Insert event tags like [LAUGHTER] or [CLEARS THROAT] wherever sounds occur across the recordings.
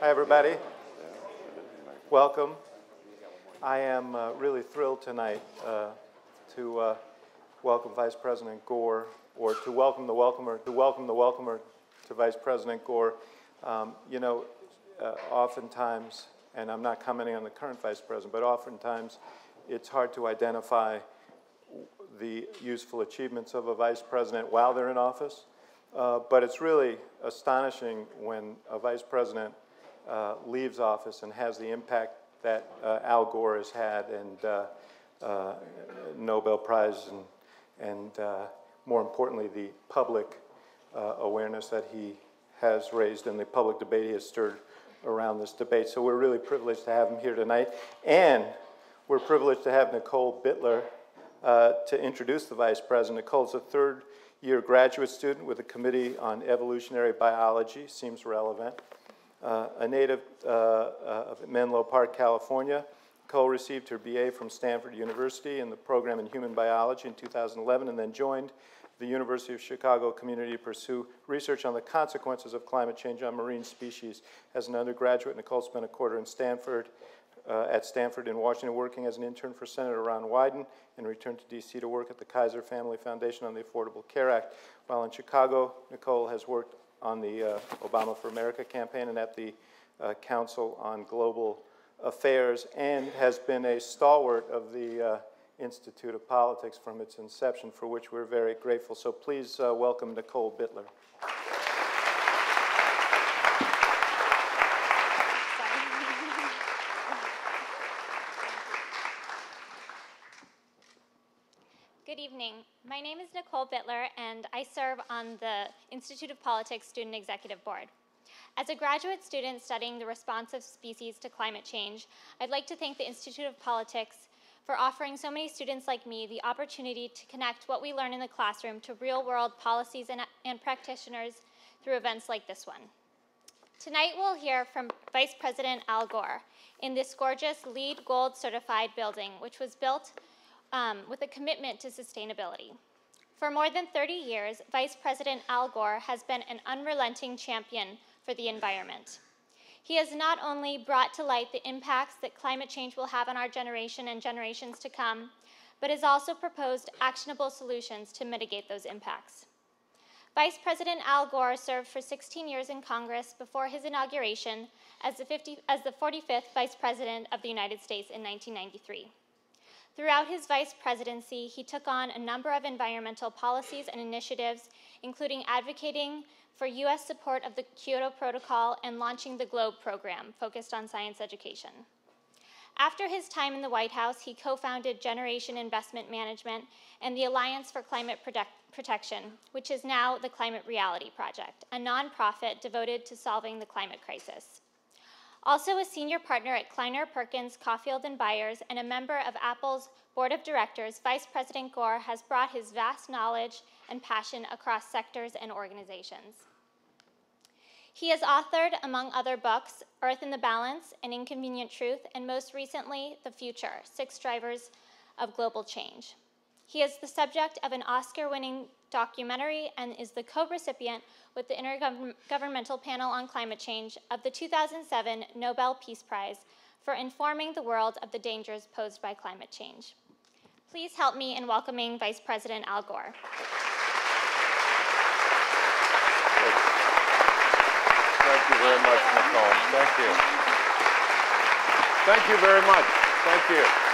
Hi, everybody. Welcome. I am uh, really thrilled tonight uh, to uh, welcome Vice President Gore, or to welcome the welcomer, to welcome the welcomer to Vice President Gore. Um, you know, uh, oftentimes, and I'm not commenting on the current Vice President, but oftentimes it's hard to identify the useful achievements of a Vice President while they're in office. Uh, but it's really astonishing when a Vice President uh, leaves office and has the impact that uh, Al Gore has had and uh, uh, Nobel Prize and, and uh, more importantly, the public awareness that he has raised and the public debate he has stirred around this debate. So we're really privileged to have him here tonight. And we're privileged to have Nicole Bitler to introduce the Vice President. Nicole's a third year graduate student with a committee on evolutionary biology, seems relevant. Uh, a native uh, of Menlo Park, California, Cole received her BA from Stanford University in the program in human biology in 2011 and then joined the University of Chicago community to pursue research on the consequences of climate change on marine species. As an undergraduate, Nicole spent a quarter in Stanford, uh, at Stanford in Washington working as an intern for Senator Ron Wyden and returned to D.C. to work at the Kaiser Family Foundation on the Affordable Care Act. While in Chicago, Nicole has worked on the uh, Obama for America campaign and at the uh, Council on Global Affairs, and has been a stalwart of the uh, Institute of Politics from its inception, for which we're very grateful. So please uh, welcome Nicole Bitler. Good evening. My name is Nicole Bitler, and I serve on the Institute of Politics Student Executive Board. As a graduate student studying the response of species to climate change, I'd like to thank the Institute of Politics for offering so many students like me the opportunity to connect what we learn in the classroom to real-world policies and, and practitioners through events like this one. Tonight we'll hear from Vice President Al Gore in this gorgeous LEED Gold certified building, which was built um, with a commitment to sustainability. For more than 30 years, Vice President Al Gore has been an unrelenting champion for the environment. He has not only brought to light the impacts that climate change will have on our generation and generations to come, but has also proposed actionable solutions to mitigate those impacts. Vice President Al Gore served for 16 years in Congress before his inauguration as the, 50, as the 45th Vice President of the United States in 1993. Throughout his vice presidency, he took on a number of environmental policies and initiatives, including advocating for U.S. support of the Kyoto Protocol and launching the GLOBE program, focused on science education. After his time in the White House, he co-founded Generation Investment Management and the Alliance for Climate Protect Protection, which is now the Climate Reality Project, a nonprofit devoted to solving the climate crisis. Also a senior partner at Kleiner Perkins, Caufield and Byers, and a member of Apple's board of directors, Vice President Gore has brought his vast knowledge and passion across sectors and organizations. He has authored, among other books, Earth in the Balance, An Inconvenient Truth, and most recently, The Future, Six Drivers of Global Change. He is the subject of an Oscar-winning documentary and is the co-recipient with the Intergovernmental Panel on Climate Change of the 2007 Nobel Peace Prize for informing the world of the dangers posed by climate change. Please help me in welcoming Vice President Al Gore. Thank you very much, Nicole. Thank you. Thank you very much. Thank you.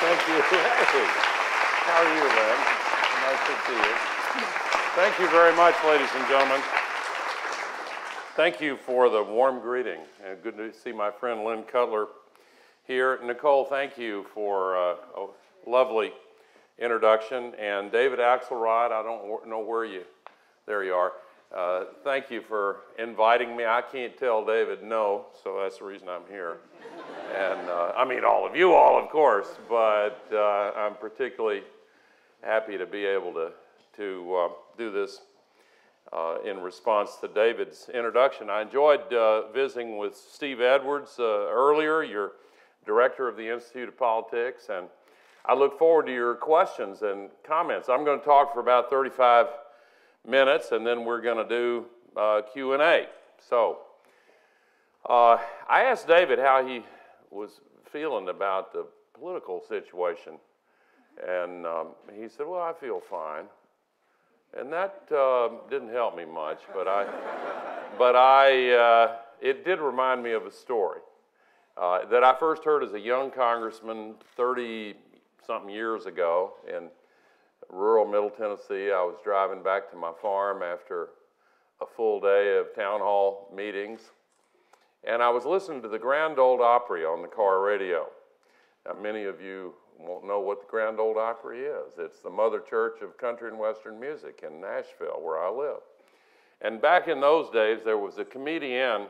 Thank you. Hey, [LAUGHS] how are you, Lynn? Nice to see you. Thank you very much, ladies and gentlemen. Thank you for the warm greeting. And good to see my friend Lynn Cutler here. Nicole, thank you for uh, a lovely introduction. And David Axelrod, I don't know where you, there you are. Uh, thank you for inviting me. I can't tell David no, so that's the reason I'm here and uh, I mean all of you all, of course, but uh, I'm particularly happy to be able to, to uh, do this uh, in response to David's introduction. I enjoyed uh, visiting with Steve Edwards uh, earlier, your director of the Institute of Politics, and I look forward to your questions and comments. I'm going to talk for about 35 minutes, and then we're going to do Q&A. So, I asked David how he was feeling about the political situation, and um, he said, "Well, I feel fine," and that uh, didn't help me much. But I, [LAUGHS] but I, uh, it did remind me of a story uh, that I first heard as a young congressman 30 something years ago in rural Middle Tennessee. I was driving back to my farm after a full day of town hall meetings, and I was listening to the Grand Ole Opry on the car radio. Now, many of you won't know what the Grand Ole Opry is. It's the mother church of country and western music in Nashville, where I live. And back in those days, there was a comedian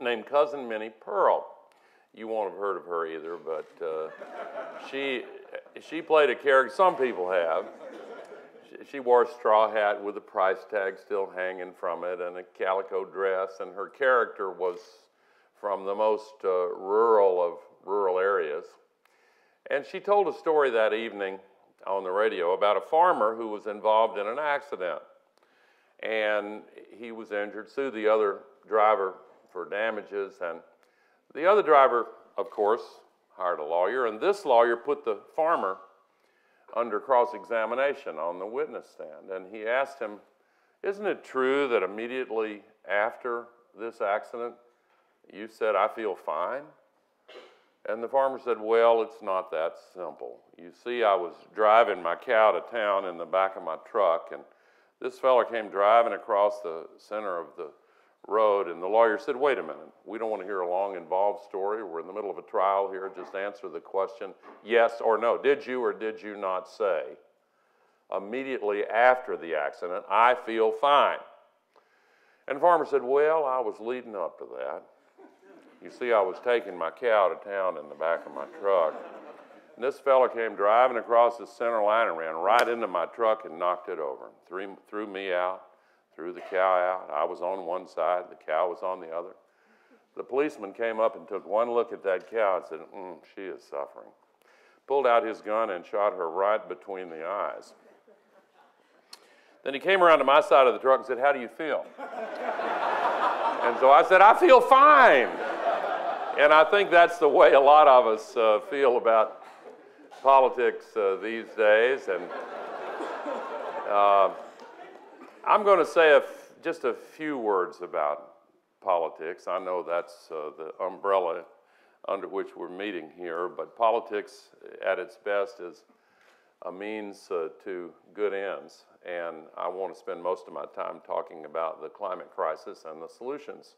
named Cousin Minnie Pearl. You won't have heard of her either, but uh, she, she played a character, some people have. She wore a straw hat with a price tag still hanging from it and a calico dress, and her character was from the most uh, rural of rural areas. And she told a story that evening on the radio about a farmer who was involved in an accident. And he was injured, sued the other driver for damages. And the other driver, of course, hired a lawyer. And this lawyer put the farmer under cross examination on the witness stand. And he asked him, Isn't it true that immediately after this accident, you said, I feel fine? And the farmer said, Well, it's not that simple. You see, I was driving my cow to town in the back of my truck, and this fellow came driving across the center of the road, and the lawyer said, Wait a minute, we don't want to hear a long, involved story. We're in the middle of a trial here. Just answer the question yes or no. Did you or did you not say, immediately after the accident, I feel fine? And the farmer said, Well, I was leading up to that. You see, I was taking my cow to town in the back of my truck. And this fella came driving across the center line and ran right into my truck and knocked it over. Threw, threw me out, threw the cow out. I was on one side, the cow was on the other. The policeman came up and took one look at that cow and said, mm, She is suffering. Pulled out his gun and shot her right between the eyes. Then he came around to my side of the truck and said, How do you feel? and so I said, I feel fine. And I think that's the way a lot of us uh, feel about politics uh, these days. And uh, I'm going to say just a few words about politics. I know that's uh, the umbrella under which we're meeting here, but politics at its best is a means uh, to good ends. And I want to spend most of my time talking about the climate crisis and the solutions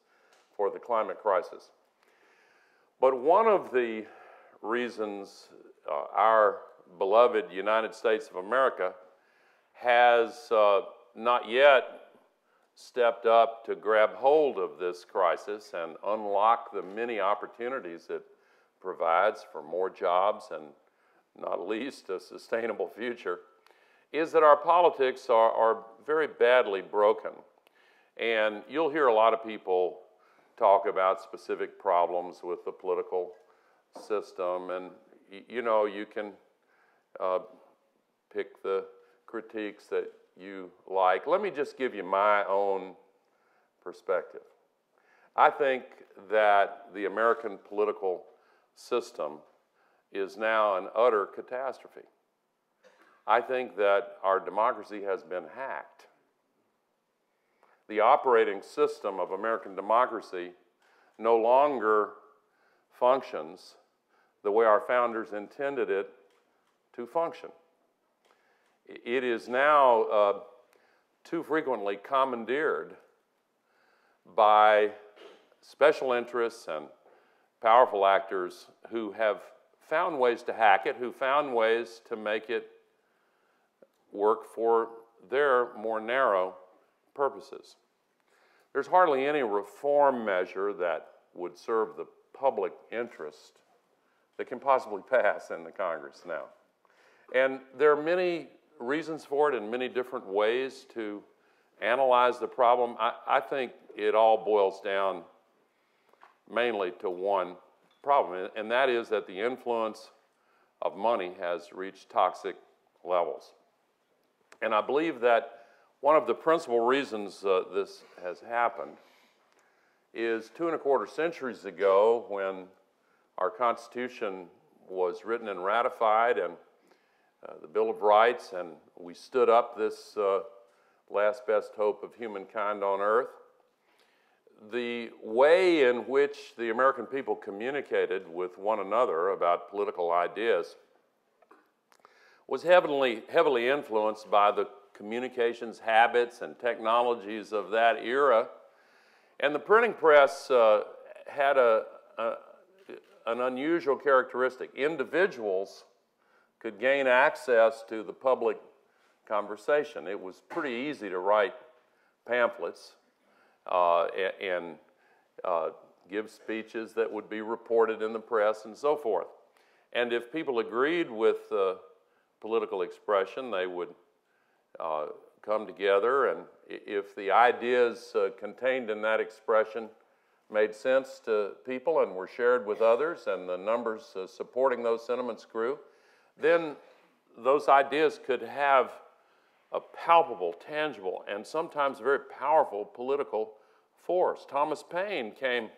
for the climate crisis. But one of the reasons uh, our beloved United States of America has uh, not yet stepped up to grab hold of this crisis and unlock the many opportunities it provides for more jobs and not least a sustainable future is that our politics are, are very badly broken. And you'll hear a lot of people talk about specific problems with the political system. And, you know, you can uh, pick the critiques that you like. Let me just give you my own perspective. I think that the American political system is now an utter catastrophe. I think that our democracy has been hacked the operating system of American democracy no longer functions the way our founders intended it to function. It is now uh, too frequently commandeered by special interests and powerful actors who have found ways to hack it, who found ways to make it work for their more narrow purposes. There's hardly any reform measure that would serve the public interest that can possibly [LAUGHS] pass in the Congress now. And there are many reasons for it and many different ways to analyze the problem. I, I think it all boils down mainly to one problem, and that is that the influence of money has reached toxic levels. And I believe that one of the principal reasons uh, this has happened is two and a quarter centuries ago when our Constitution was written and ratified and the Bill of Rights, and we stood up this uh, last best hope of humankind on earth. The way in which the American people communicated with one another about political ideas was heavily, heavily influenced by the communications habits and technologies of that era. And the printing press uh, had a, a, an unusual characteristic. Individuals could gain access to the public conversation. It was pretty easy to write pamphlets uh, and uh, give speeches that would be reported in the press and so forth. And if people agreed with uh, political expression, they would uh, come together, and if the ideas uh, contained in that expression made sense to people and were shared with others, and the numbers uh, supporting those sentiments grew, then those ideas could have a palpable, tangible, and sometimes very powerful political force. Thomas Paine came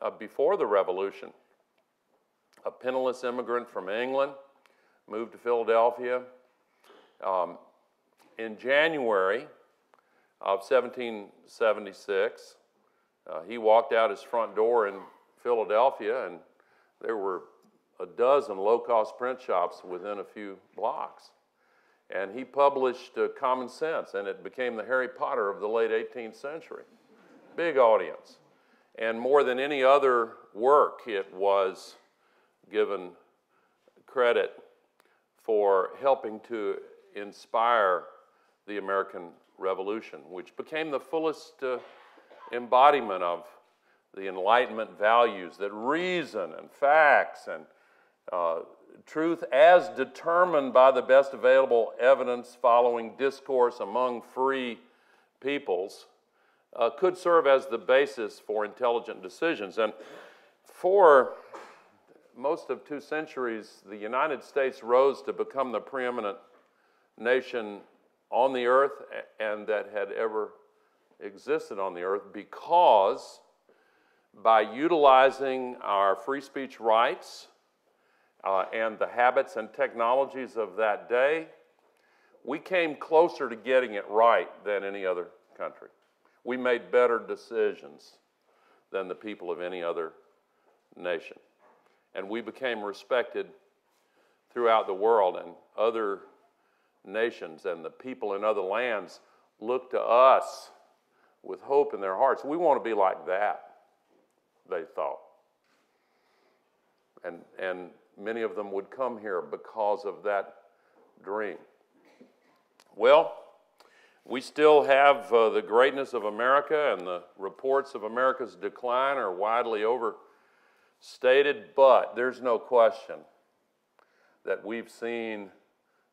uh, before the Revolution, a penniless immigrant from England, moved to Philadelphia. Um, in January of 1776, uh, he walked out his front door in Philadelphia, and there were a dozen low cost print shops within a few blocks. And he published uh, Common Sense, and it became the Harry Potter of the late 18th century. Big audience. And more than any other work, it was given credit for helping to inspire the American Revolution, which became the fullest uh, embodiment of the Enlightenment values that reason and facts and uh, truth as determined by the best available evidence following discourse among free peoples uh, could serve as the basis for intelligent decisions. And for most of two centuries, the United States rose to become the preeminent nation on the earth and that had ever existed on the earth because by utilizing our free speech rights uh, and the habits and technologies of that day, we came closer to getting it right than any other country. We made better decisions than the people of any other nation. And we became respected throughout the world, and other nations and the people in other lands look to us with hope in their hearts. We want to be like that, they thought. And, and many of them would come here because of that dream. Well, we still have uh, the greatness of America, and the reports of America's decline are widely overstated, but there's no question that we've seen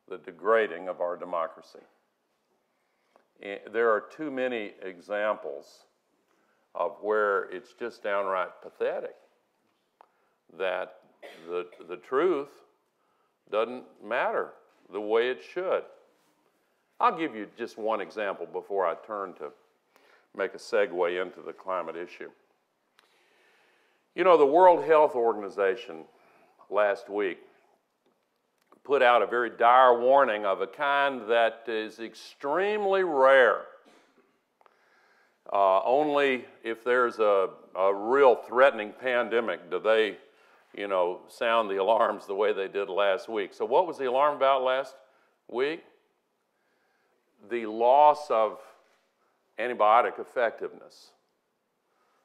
the degrading of our democracy. There are too many examples of where it's just downright pathetic that the, the truth doesn't matter the way it should. I'll give you just one example before I turn to make a segue into the climate issue. You know, the World Health Organization last week put out a very dire warning of a kind that is extremely rare. Uh, only if there's a, a real threatening pandemic do they you know, sound the alarms the way they did last week. So, what was the alarm about last week? The loss of antibiotic effectiveness.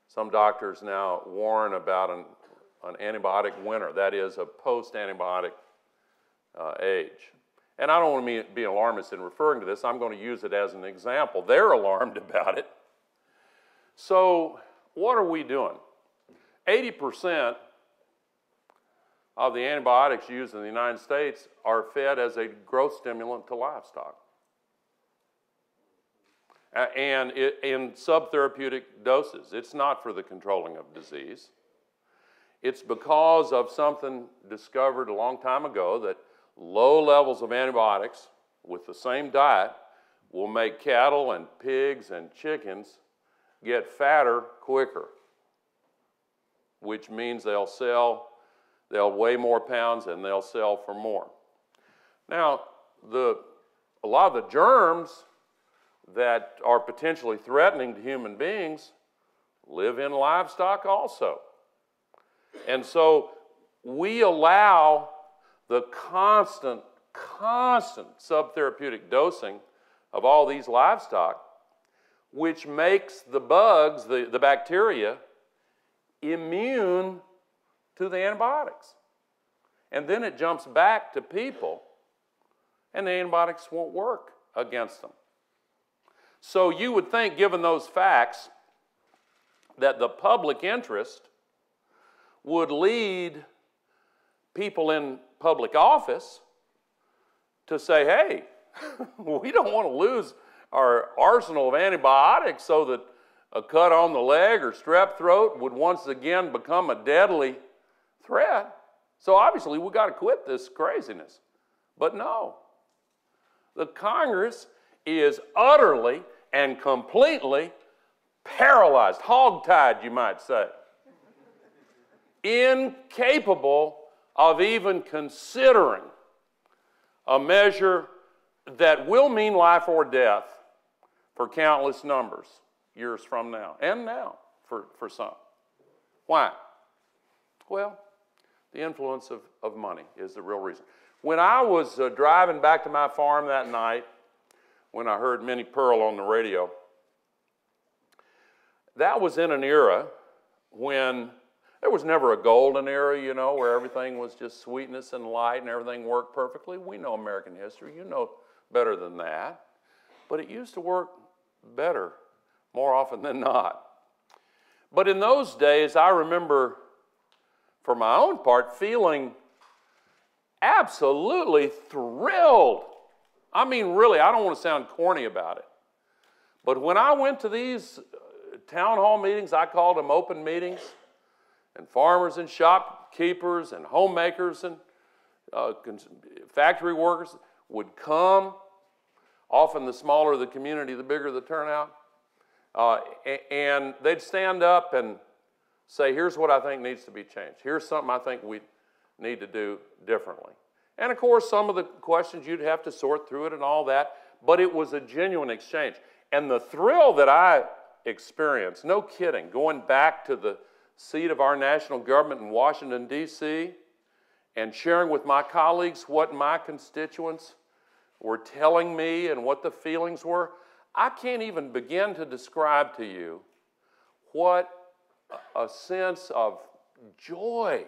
Some doctors now warn about an, an antibiotic winter, that is, a post antibiotic uh, age. And I don't want to be alarmist in referring to this, I'm going to use it as an example. They're alarmed [LAUGHS] about it. So, what are we doing? 80% of the antibiotics used in the United States are fed as a growth stimulant to livestock. and it, in subtherapeutic doses. It's not for the controlling of disease. It's because of something discovered a long time ago that low levels of antibiotics with the same diet will make cattle and pigs and chickens get fatter quicker, which means they'll sell, they'll weigh more pounds and they'll sell for more. Now, the, a lot of the germs that are potentially threatening to human beings live in livestock also. And so we allow the constant, constant subtherapeutic dosing of all these livestock, which makes the bugs, the, the bacteria, immune to the antibiotics. And then it jumps back to people, and the antibiotics won't work against them. So you would think, given those facts, that the public interest would lead people in public office to say, hey, [LAUGHS] we don't want to lose our arsenal of antibiotics so that a cut on the leg or strep throat would once again become a deadly threat. So obviously, we got to quit this craziness. But no, the Congress is utterly and completely paralyzed, hogtied, you might say, incapable of even considering a measure that will mean life or death for countless numbers years from now, and now for, for some. Why? Well, the influence of, of money is the real reason. When I was uh, driving back to my farm that night, when I heard Minnie Pearl on the radio, that was in an era when there was never a golden era, you know, where everything was just sweetness and light and everything worked perfectly. We know American history. You know better than that. But it used to work better more often than not. But in those days, I remember, for my own part, feeling absolutely thrilled. I mean, really, I don't want to sound corny about it. But when I went to these uh, town hall meetings, I called them open meetings and farmers and shopkeepers and homemakers and uh, factory workers would come. Often, the smaller the community, the bigger the turnout. Uh, and they'd stand up and say, Here's what I think needs to be changed. Here's something I think we need to do differently. And of course, some of the questions you'd have to sort through it and all that, but it was a genuine exchange. And the thrill that I experienced, no kidding, going back to the seat of our national government in Washington, D.C., and sharing with my colleagues what my constituents were telling me and what the feelings were, I can't even begin to describe to you what a sense of joy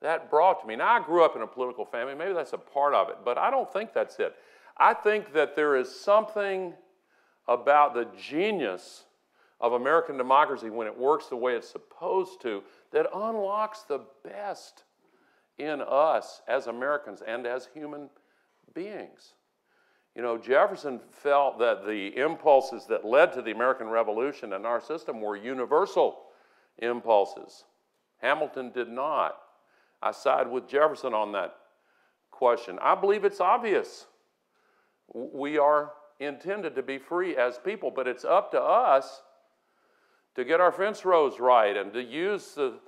that brought to me. Now, I grew up in a political family, maybe that's a part of it, but I don't think that's it. I think that there is something about the genius of American democracy when it works the way it's supposed to that unlocks the best in us as Americans and as human beings. You know, Jefferson felt that the impulses that led to the American Revolution and our system were universal impulses. Hamilton did not. I side with Jefferson on that question. I believe it's obvious. We are intended to be free as people, but it's up to us to get our fence rows right and to use the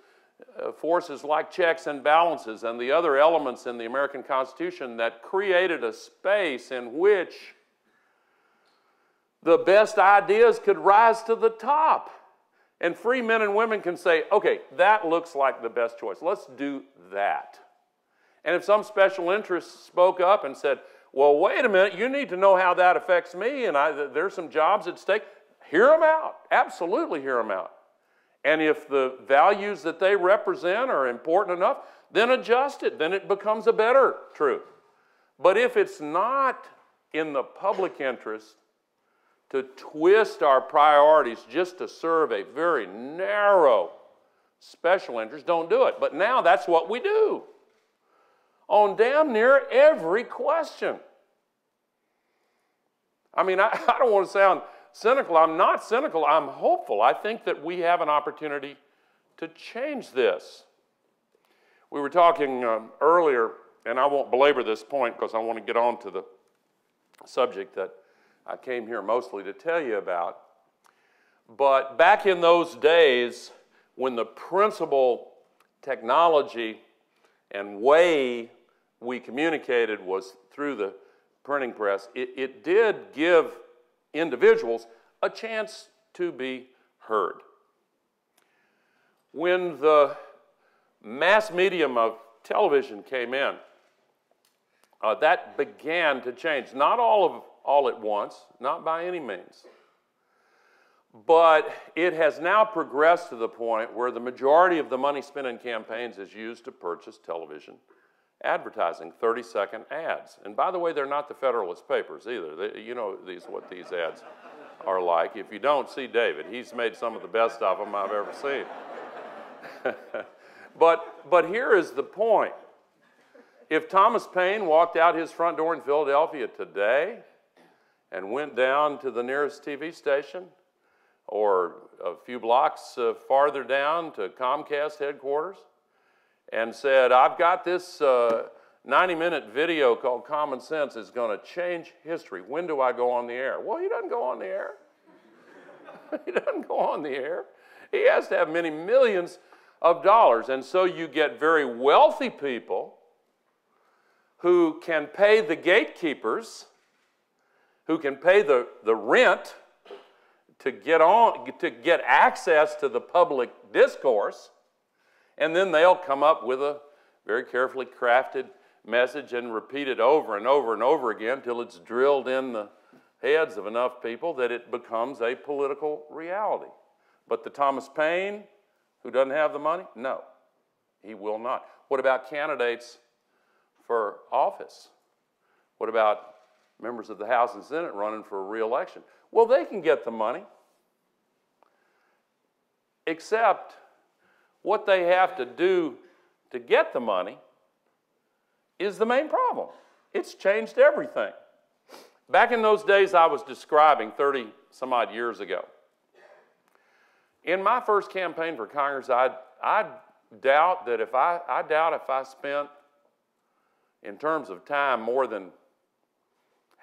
uh, forces like checks and balances and the other elements in the American Constitution that created a space in which the best ideas could rise to the top. And free men and women can say, okay, that looks like the best choice. Let's do that. And if some special interest spoke up and said, well, wait a minute, you need to know how that affects me, and I, there's some jobs at stake, hear them out. Absolutely hear them out. And if the values that they represent are important enough, then adjust it. Then it becomes a better truth. But if it's not in the public interest to twist our priorities just to serve a very narrow special interest, don't do it. But now that's what we do on damn near every question. I mean, I, [LAUGHS] I don't want to sound cynical. I'm not cynical. I'm hopeful. I think that we have an opportunity to change this. We were talking um, earlier, and I won't belabor this point because I want to get on to the subject that I came here mostly to tell you about. But back in those days, when the principal technology and way we communicated was through the printing press, it, it did give individuals a chance to be heard. When the mass medium of television came in, uh, that began to change. Not all of all at once, not by any means. But it has now progressed to the point where the majority of the money spent in campaigns is used to purchase television advertising, 30 second ads. And by the way, they're not the Federalist Papers either. They, you know these, what these ads are like. If you don't see David, he's made some of the best of them I've ever seen. [LAUGHS] but, but here is the point. If Thomas Paine walked out his front door in Philadelphia today and went down to the nearest TV station, or a few blocks uh, farther down to Comcast headquarters and said, I've got this uh, 90 minute video called Common Sense is going to change history. When do I go on the air? Well, he doesn't go on the air. [LAUGHS] he doesn't go on the air. He has to have many millions of dollars. And so you get very wealthy people who can pay the gatekeepers, who can pay the, the rent to get on to get access to the public discourse and then they'll come up with a very carefully crafted message and repeat it over and over and over again till it's drilled in the heads of enough people that it becomes a political reality. But the thomas paine who doesn't have the money? No he will not. What about candidates for office? What about members of the house and senate running for reelection well they can get the money except what they have to do to get the money is the main problem. It's changed everything. Back in those days I was describing 30 some odd years ago, in my first campaign for Congress, I, I doubt that if I, I doubt if I spent, in terms of time, more than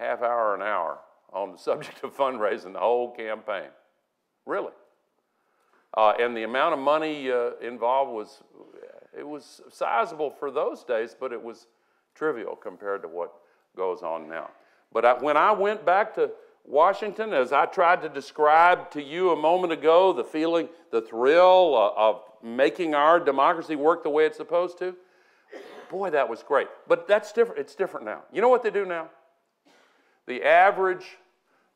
half hour an hour on the [LAUGHS] subject of fundraising the whole campaign. Really. Uh, and the amount of money uh, involved was, it was sizable for those days, but it was trivial compared to what goes on now. But I, when I went back to Washington, as I tried to describe to you a moment ago, the feeling, the thrill uh, of making our democracy work the way it's supposed to, boy, that was great. But that's different. It's different now. You know what they do now? The average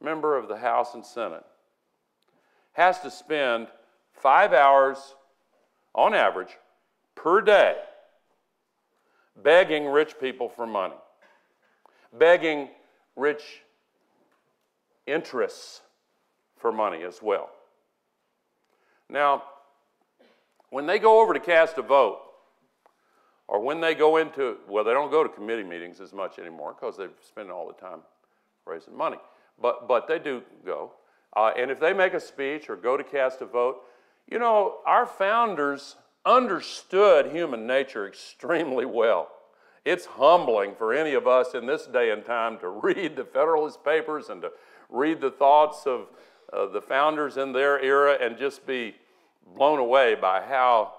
member of the House and Senate has to spend five hours on average per day begging rich people for money, begging rich interests for money as well. Now, when they go over to cast a vote, or when they go into, well, they don't go to committee meetings as much anymore because they spend all the time raising money. But, but they do go. Uh, and if they make a speech or go to cast a vote, you know, our founders understood human nature extremely well. It's humbling for any of us in this day and time to [LAUGHS] read the Federalist Papers and to read the thoughts of uh, the founders in their era and just be blown away by how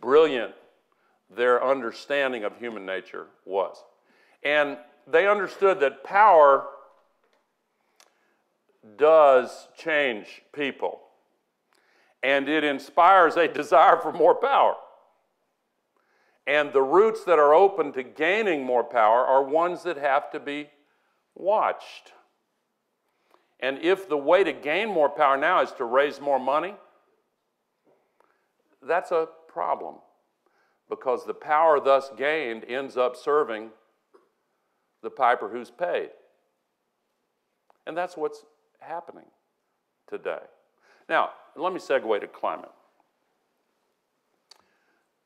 brilliant their understanding of human nature was. And they understood that power does change people and it inspires a desire for more power. And the routes that are open to gaining more power are ones that have to be watched. And if the way to gain more power now is to raise more money, that's a problem because the power thus gained ends up serving the piper who's paid. And that's what's happening today. Now, let me segue to climate.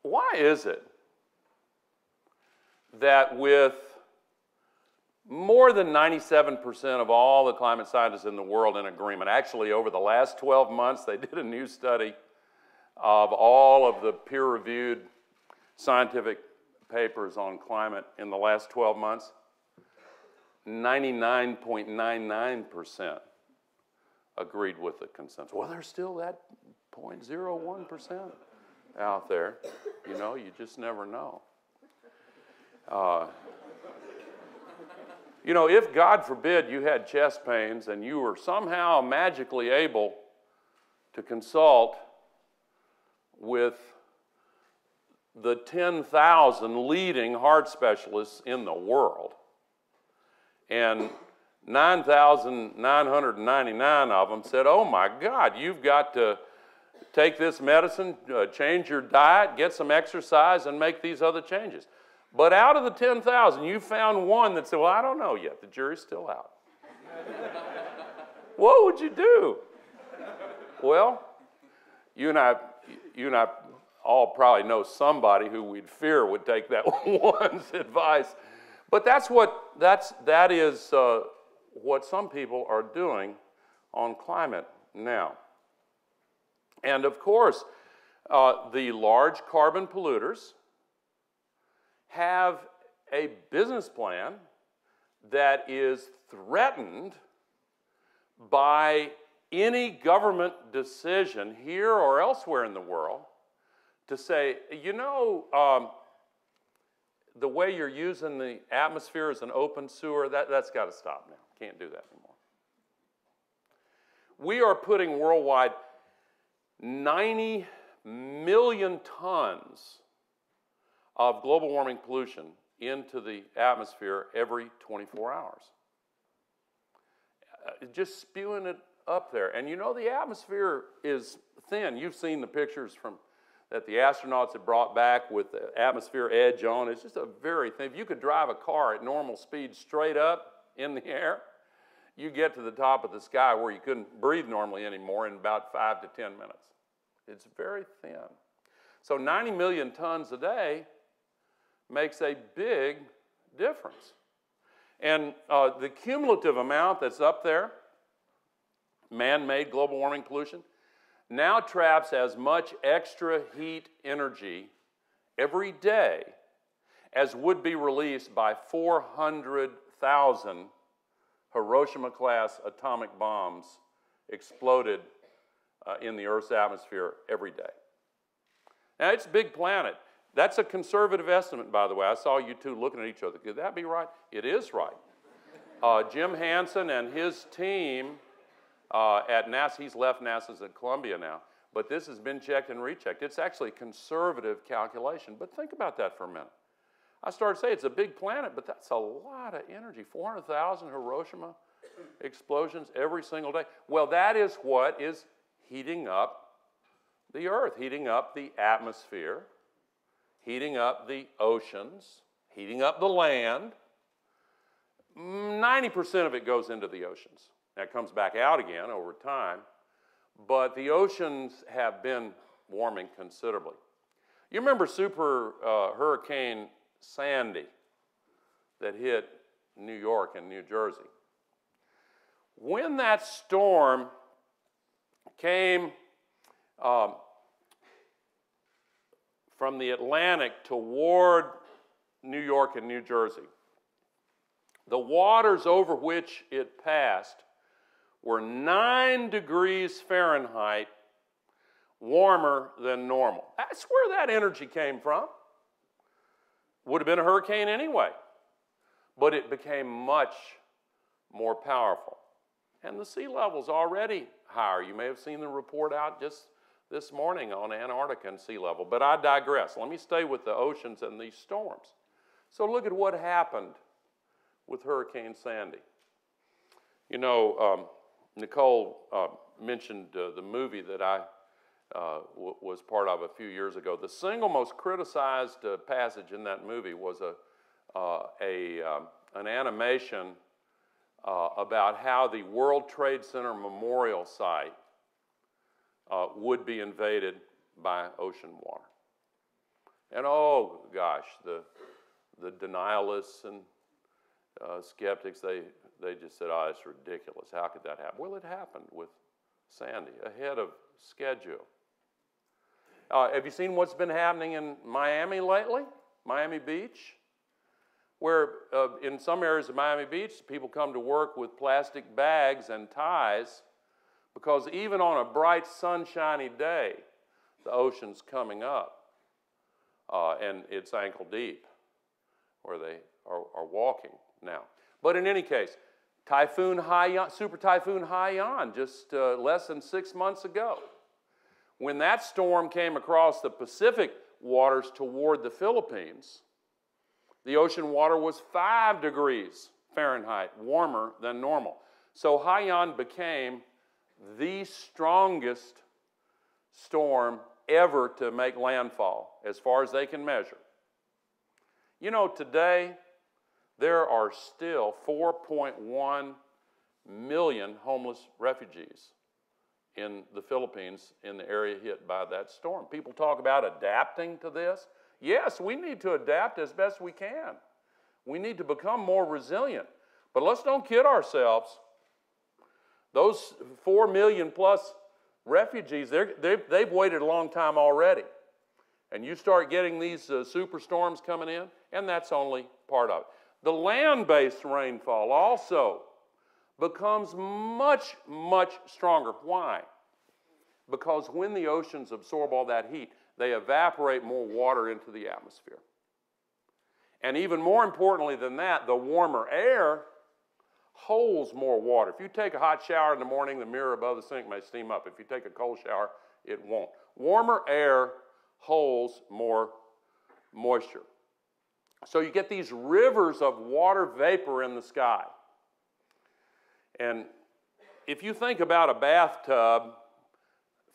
Why is it that with more than 97% of all the climate scientists in the world in agreement, actually over the last 12 months, they [LAUGHS] did a new study of all of the peer-reviewed scientific papers on climate in the last 12 months, 99.99% agreed with the consensus. Well, there's still that 0.01% out there. You know, you just never know. Uh, you know, if God forbid you had chest pains and you were somehow magically able to consult with the 10,000 leading heart specialists in the world, and 9,999 of them said, Oh my God, you've got to take this medicine, uh, change your diet, get some exercise, and make these other changes. But out of the 10,000, you found one that said, Well, I don't know yet. The jury's still out. [LAUGHS] what would you do? Well, you and I, you and I all probably know somebody who we'd fear would take that [LAUGHS] one's advice. But that's what that's that is uh, what some people are doing on climate now. And of course, uh, the large carbon polluters have a business plan that is threatened by any government decision here or elsewhere in the world to say, you know, um, the way you're using the atmosphere as an open sewer, that, that's got to stop now. Can't do that anymore. We are putting worldwide 90 million tons of global warming pollution into the atmosphere every 24 hours. Uh, just spewing it up there. And you know, the atmosphere is thin. You've seen the pictures from that the astronauts have brought back with the atmosphere edge on. It's just a very thin. If you could drive a car at normal speed straight up in the air, you get to the top of the sky where you couldn't breathe normally anymore in about five to 10 minutes. It's very thin. So 90 million tons a day makes a big difference. And uh, the cumulative amount that's up there, man made global warming pollution, now traps as much extra heat energy every day as would be released by 400,000 Hiroshima class atomic bombs exploded uh, in the Earth's atmosphere every day. Now, it's a big planet. That's a conservative estimate, by the way. I saw you two looking at each other. Could that be right? It is right. Uh, Jim Hansen and his team uh, at NASA, he's left NASA's at Columbia now, but this has been checked and rechecked. It's actually a conservative calculation, but think about that for a minute. I started to say it's a big planet, but that's a lot of energy 400,000 Hiroshima explosions every single day. Well, that is what is heating up the earth, heating up the atmosphere, heating up the oceans, heating up the land. 90% of it goes into the oceans. That comes back out again over time. But the oceans have been warming considerably. You remember Super uh, Hurricane Sandy that hit New York and New Jersey. When that storm came um, from the Atlantic toward New York and New Jersey, the waters over which it passed were nine degrees Fahrenheit warmer than normal. That's where that energy came from. Would have been a hurricane anyway, but it became much more powerful. And the sea level's already higher. You may have seen the report out just this morning on Antarctica and sea level, but I digress. Let me stay with the oceans and these storms. So look at what happened with Hurricane Sandy. You know, um, Nicole uh, mentioned uh, the movie that I uh, was part of a few years ago. The single most criticized uh, passage in that movie was a, uh, a, um, an animation about how the World Trade Center memorial site would be invaded by ocean water. And oh gosh, the, the denialists and uh, skeptics, they, they just said, oh, it's ridiculous. How could that happen? Well, it happened with Sandy ahead of schedule. Uh, have you seen what's been happening in Miami lately? Miami Beach? where uh, in some areas of Miami Beach, people come to work with plastic bags and ties Because even on a bright, sunshiny day, the ocean's coming up uh, and it's ankle deep where they are, are walking now. But in any case, Typhoon Haiyan, Super Typhoon Haiyan, just uh, less than six months ago, when that storm came across the Pacific waters toward the Philippines, the ocean water was five degrees Fahrenheit warmer than normal. So Haiyan became the strongest storm ever to make landfall, as far as they can measure. You know, today there are still 4.1 million homeless refugees in the Philippines in the area hit by that storm. People talk about adapting to this. Yes, we need to adapt as best we can. We need to become more resilient. But let's don't kid ourselves. Those 4 million plus refugees, they've, they've waited a long time already. And you start getting these uh, superstorms coming in, and that's only part of it. The land based rainfall also becomes much, much stronger. Why? Because when the oceans absorb all that heat, they evaporate more water into the atmosphere. And even more importantly than that, the warmer air holds more water. If you take a hot shower in the morning, the mirror above the sink may steam up. If you take a cold shower, it won't. Warmer air holds more moisture. So you get these rivers of water vapor in the sky. And if you think about a bathtub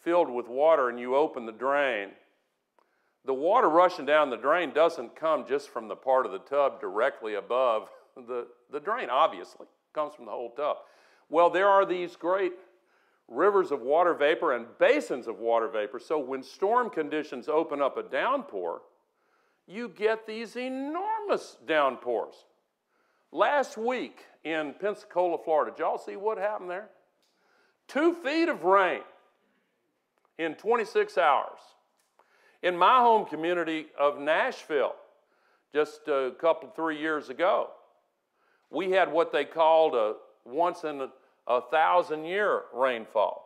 filled with water and you open the drain, the water rushing down the drain doesn't come just from the part of the tub directly above [LAUGHS] the, the drain, obviously. It comes from the whole tub. Well, there are these great rivers of water vapor and basins of water vapor. So when storm conditions open up a downpour, you get these enormous downpours. Last week in Pensacola, Florida, did y'all see what happened there? Two feet of rain in 26 hours. In my home community of Nashville, just a couple, three years ago, we had what they called a once in a, a thousand year rainfall.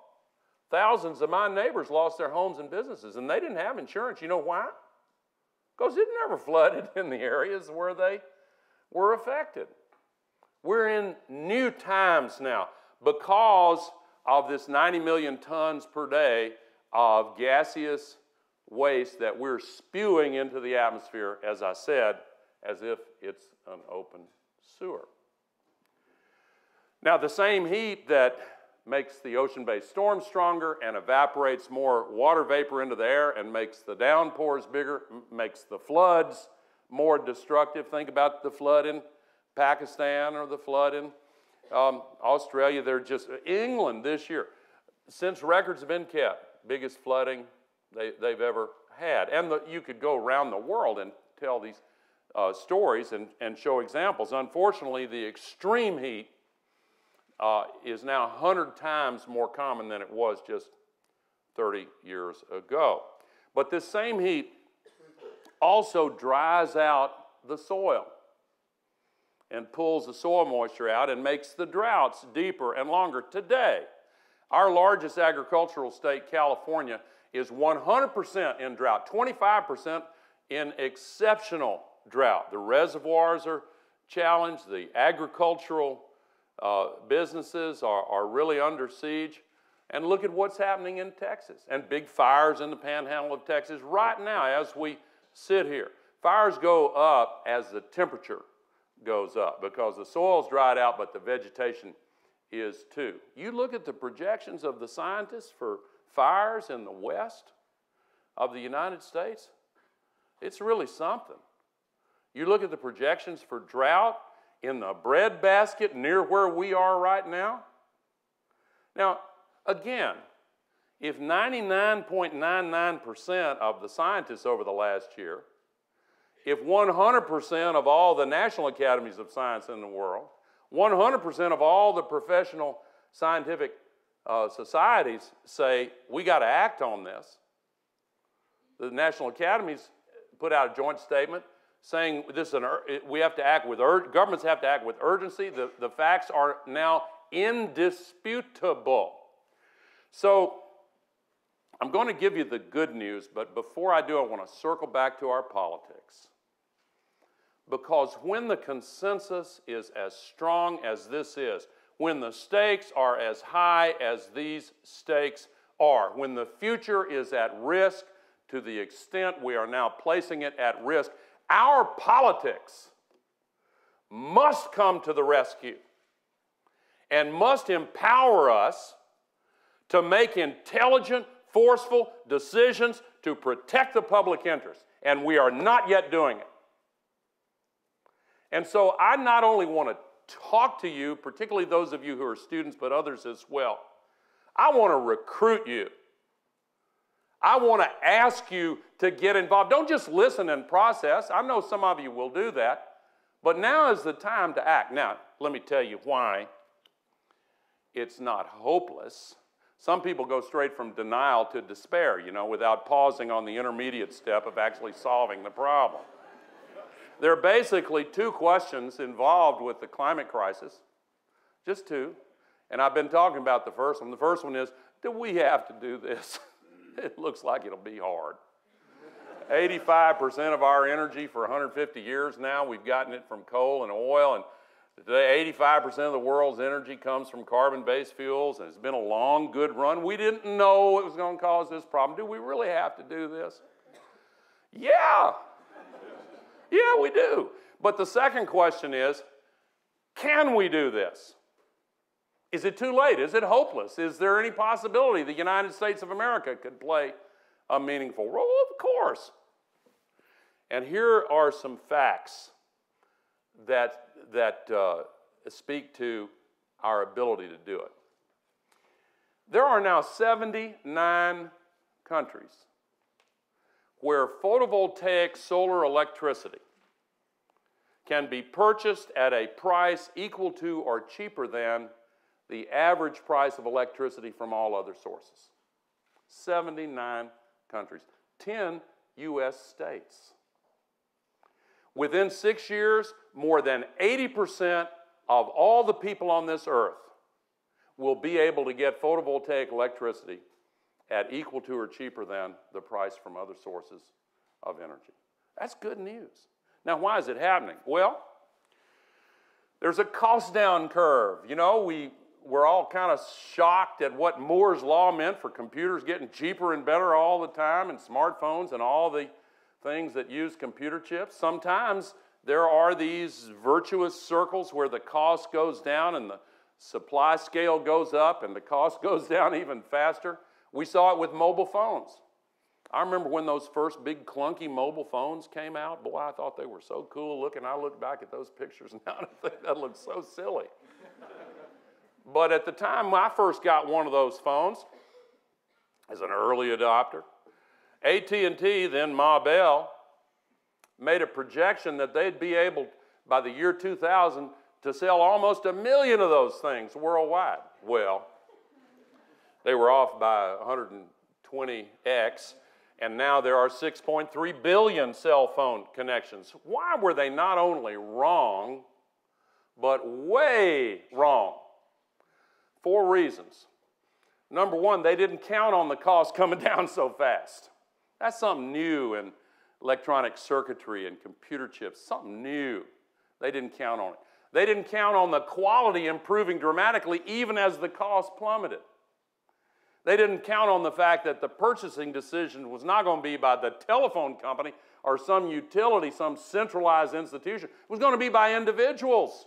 Thousands of my neighbors lost their homes and businesses, and they didn't have insurance. You know why? Because it never [LAUGHS] flooded in the areas where they were affected. We're in new times now because of this 90 million tons per day of gaseous waste that we're spewing into the atmosphere, as I said, as if it's an open sewer. Now, the same heat that makes the ocean based storms stronger and evaporates more water vapor into the air and makes the downpours bigger, makes the floods more destructive. Think about the flood in Pakistan or the flood in um, Australia. They're just, England this year, since records have been kept, biggest flooding they, have ever had. And the, you could go around the world and tell these uh, stories and, and show examples. Unfortunately, the extreme heat uh, is now 100 times more common than it was just 30 years ago. But this same heat also dries out the soil and pulls the soil moisture out and makes the droughts deeper and longer. Today, our largest agricultural state, California, is 100% in drought, 25% in exceptional drought. The reservoirs are challenged, the agricultural uh, businesses are, are really under siege. And look at what's happening in Texas and big fires in the panhandle of Texas right now as we sit here. Fires go up as the temperature goes up because the soil's dried out, but the vegetation is too. You look at the projections of the scientists for fires in the west of the United States, it's really something. You look at the projections for drought in the breadbasket near where we are right now? Now, again, if 99.99% of the scientists over the last year, if 100% of all the national academies of science in the world, 100% of all the professional scientific uh, societies say we got to act on this, the national academies put out a joint statement saying this is an, we have to act with governments have to act with urgency. The, the facts are now indisputable. So I'm going to give you the good news, but before I do, I want to circle back to our politics. Because when the consensus is as strong as this is, when the stakes are as high as these stakes are, when the future is at risk to the extent we are now placing it at risk, our politics must come to the rescue and must empower us to make intelligent, forceful decisions to protect the public interest. And we are not yet doing it. And so I not only want to talk to you, particularly those of you who are students, but others as well. I want to recruit you. I want to ask you to get involved. Don't just listen and process. I know some of you will do that. But now is the time to act. Now, let me tell you why it's not hopeless. Some people go straight from denial to despair, you know, without pausing on the intermediate step of actually solving the problem. There are basically two questions involved with the climate crisis, just two. And I've been talking about the first one. The first one is do we have to do this? [LAUGHS] [LAUGHS] it looks like it'll be hard. 85% of our energy for 150 years now, we've gotten it from coal and oil, and Today, 85% of the world's energy comes from carbon based fuels, and it's been a long, good run. We didn't know it was going to cause this problem. Do we really have to do this? Yeah. Yeah, we do. But the second question is can we do this? Is it too late? Is it hopeless? Is there any possibility the United States of America could play a meaningful role? Of course. And here are some facts that that uh, speak to our ability to do it. There are now 79 countries where photovoltaic solar electricity can be purchased at a price equal to or cheaper than the average price of electricity from all other sources. 79 countries, 10 U.S. states. Within six years, more than 80% of all the people on this earth will be able to get photovoltaic electricity at equal to or cheaper than the price from other sources of energy. That's good news. Now, why is it happening? Well, there's a cost down curve. You know, we, we're all kind of shocked at what Moore's Law meant for computers getting cheaper and better all the time, and smartphones and all the things that use computer chips. Sometimes there are these virtuous circles where the cost goes down and the supply scale goes up and the cost [LAUGHS] goes down even faster. We saw it with mobile phones. I remember when those first big clunky mobile phones came out. Boy, I thought they were so cool looking. I look back at those pictures now and [LAUGHS] I think that looks so silly. But at the time I first got one of those phones as an early adopter, AT&T, then Ma Bell, made a projection that they'd be able, by the year 2000, to sell almost a million of those things worldwide. Well, they were off by 120x, and now there are 6.3 billion cell phone connections. Why were they not only wrong, but way wrong? Four reasons. Number one, they didn't count on the cost coming [LAUGHS] down so fast. That's something new in electronic circuitry and computer chips, something new. They didn't count on it. They didn't count on the quality improving dramatically even as the cost plummeted. They didn't count on the fact that the purchasing decision was not going to be by the telephone company or some utility, some centralized institution. It was going to be by individuals.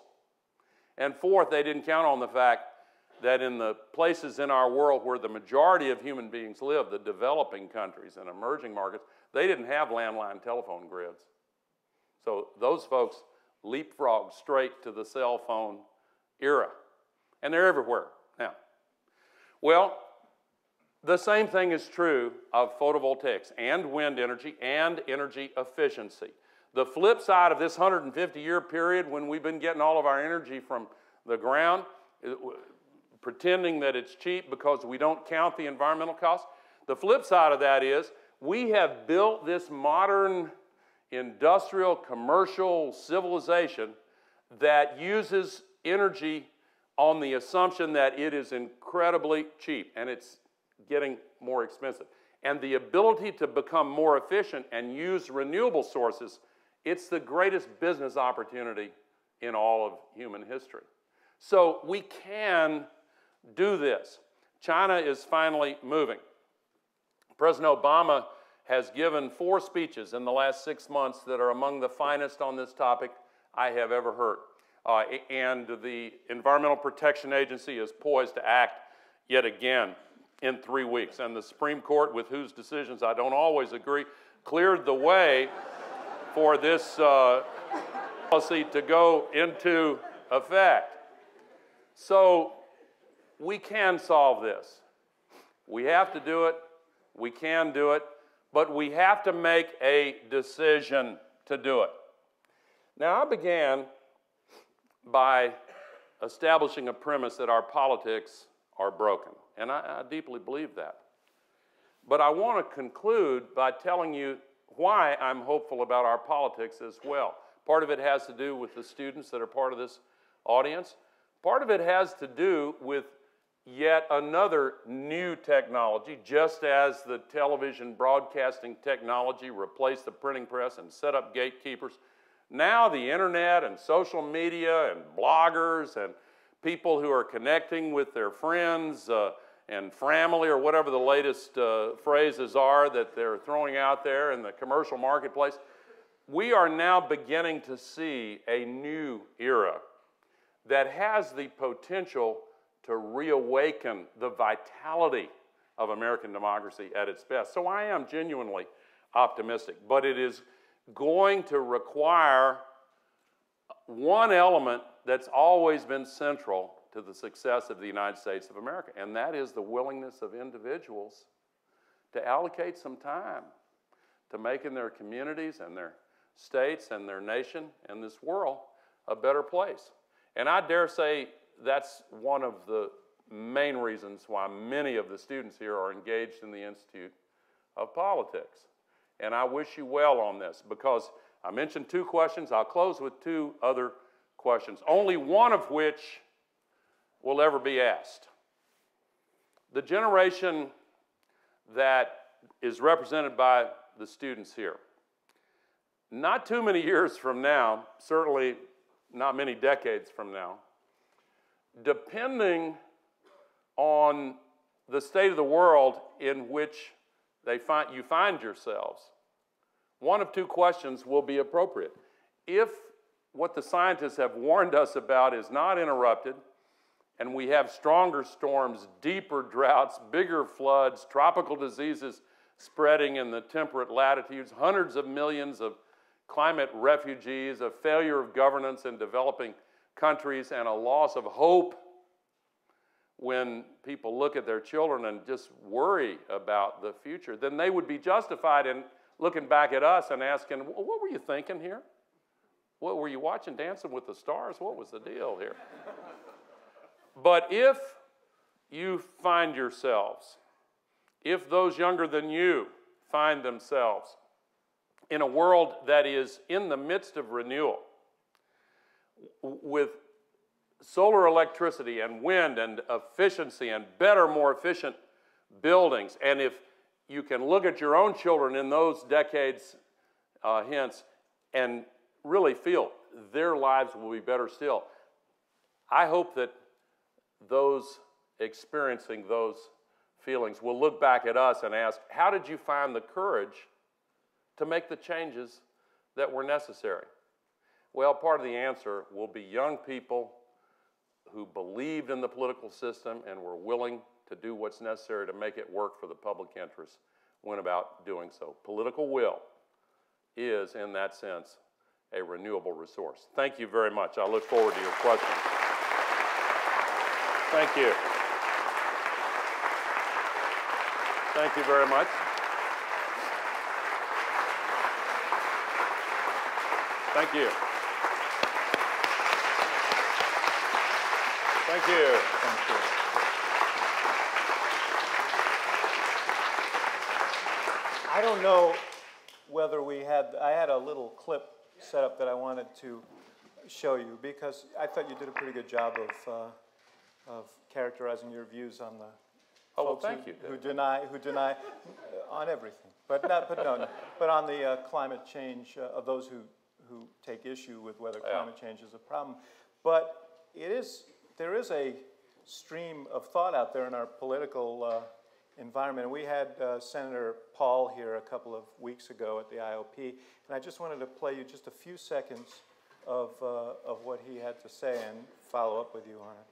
And fourth, they didn't count on the fact that in the places in our world where the majority of human beings live, the developing countries and emerging markets, they didn't have landline telephone grids. So those folks leapfrog straight to the cell phone era. And they're everywhere now. Well, the same thing is true of photovoltaics and wind energy and energy efficiency. The flip side of this 150 year period when we've been getting all of our energy from the ground, pretending that it's cheap because we don't count the environmental costs. The flip side of that is we have built this modern industrial commercial civilization that uses energy on the assumption that it is incredibly cheap. And it's getting more expensive. And the ability to become more efficient and use renewable sources, it's the greatest business opportunity in all of human history. So we can do this. China is finally moving. President Obama has given four speeches in the last six months that are among the finest on this topic I have ever heard. Uh, and the Environmental Protection Agency is poised to act yet again in three weeks. And the Supreme Court, with whose decisions I don't always agree, cleared the way [LAUGHS] for this uh, policy to go into effect. So we can solve this. We have to do it. We can do it. But we have to make a decision to do it. Now, I began by establishing a premise that our politics are broken. And I, I deeply believe that. But I want to conclude by telling you why I'm hopeful about our politics as well. Part of it has to do with the students that are part of this audience. Part of it has to do with yet another new technology, just as the television broadcasting technology replaced the printing press and set up gatekeepers. Now, the internet and social media and bloggers and people who are connecting with their friends uh, and family, or whatever the latest uh, phrases are that they're throwing out there in the commercial marketplace, we are now beginning to see a new era that has the potential to reawaken the vitality of American democracy at its best. So I am genuinely optimistic, but it is going to require one element that's always been central to the success of the United States of America, and that is the willingness of individuals to allocate some time to making their communities and their states and their nation and this world a better place. And I dare say that's one of the main reasons why many of the students here are engaged in the Institute of Politics. And I wish you well on this because I mentioned two questions. I'll close with two other questions, only one of which will ever be asked. The generation that is represented by the students here, not too many years from now, certainly not many decades from now, depending on the state of the world in which they find, you find yourselves, one of two questions will be appropriate. If what the scientists have warned us about is not interrupted, and we have stronger storms, deeper droughts, bigger floods, tropical diseases spreading in the temperate latitudes, hundreds of millions of climate refugees, a failure of governance in developing countries, and a loss of hope when people look at their children and just worry about the future, then they would be justified in looking back at us and asking, What were you thinking here? What were you watching Dancing with the Stars? What was the deal here? [LAUGHS] but if you find yourselves, if those younger than you find themselves in a world that is in the midst of renewal, with solar electricity and wind and efficiency and better, more efficient buildings, and if you can look at your own children in those decades uh, hence and really feel their lives will be better still. I hope that those experiencing those feelings will look back at us and ask, How did you find the courage to make the changes that were necessary? Well, part of the answer will be young people who believed in the political system and were willing to do what's necessary to make it work for the public interest went about doing so. Political will is, in that sense, a renewable resource. Thank you very much. I look forward to your questions. Thank you. Thank you very much. Thank you. Thank you. Thank you. I don't know whether we had, I had a little clip set up that I wanted to show you because I thought you did a pretty good job of, uh, of characterizing your views on the Oh, well, folks who- you, Who deny, who deny, uh, on everything, but not, but no, no, but on the uh, climate change, uh, of those who, who take issue with whether Yeah. climate change is a problem. But it is, there is a stream of thought out there in our political uh, environment. We had uh, Senator Paul here a couple of weeks ago at the IOP, and I just wanted to play you just a few seconds of, uh, of what he had to say and follow up with you on it.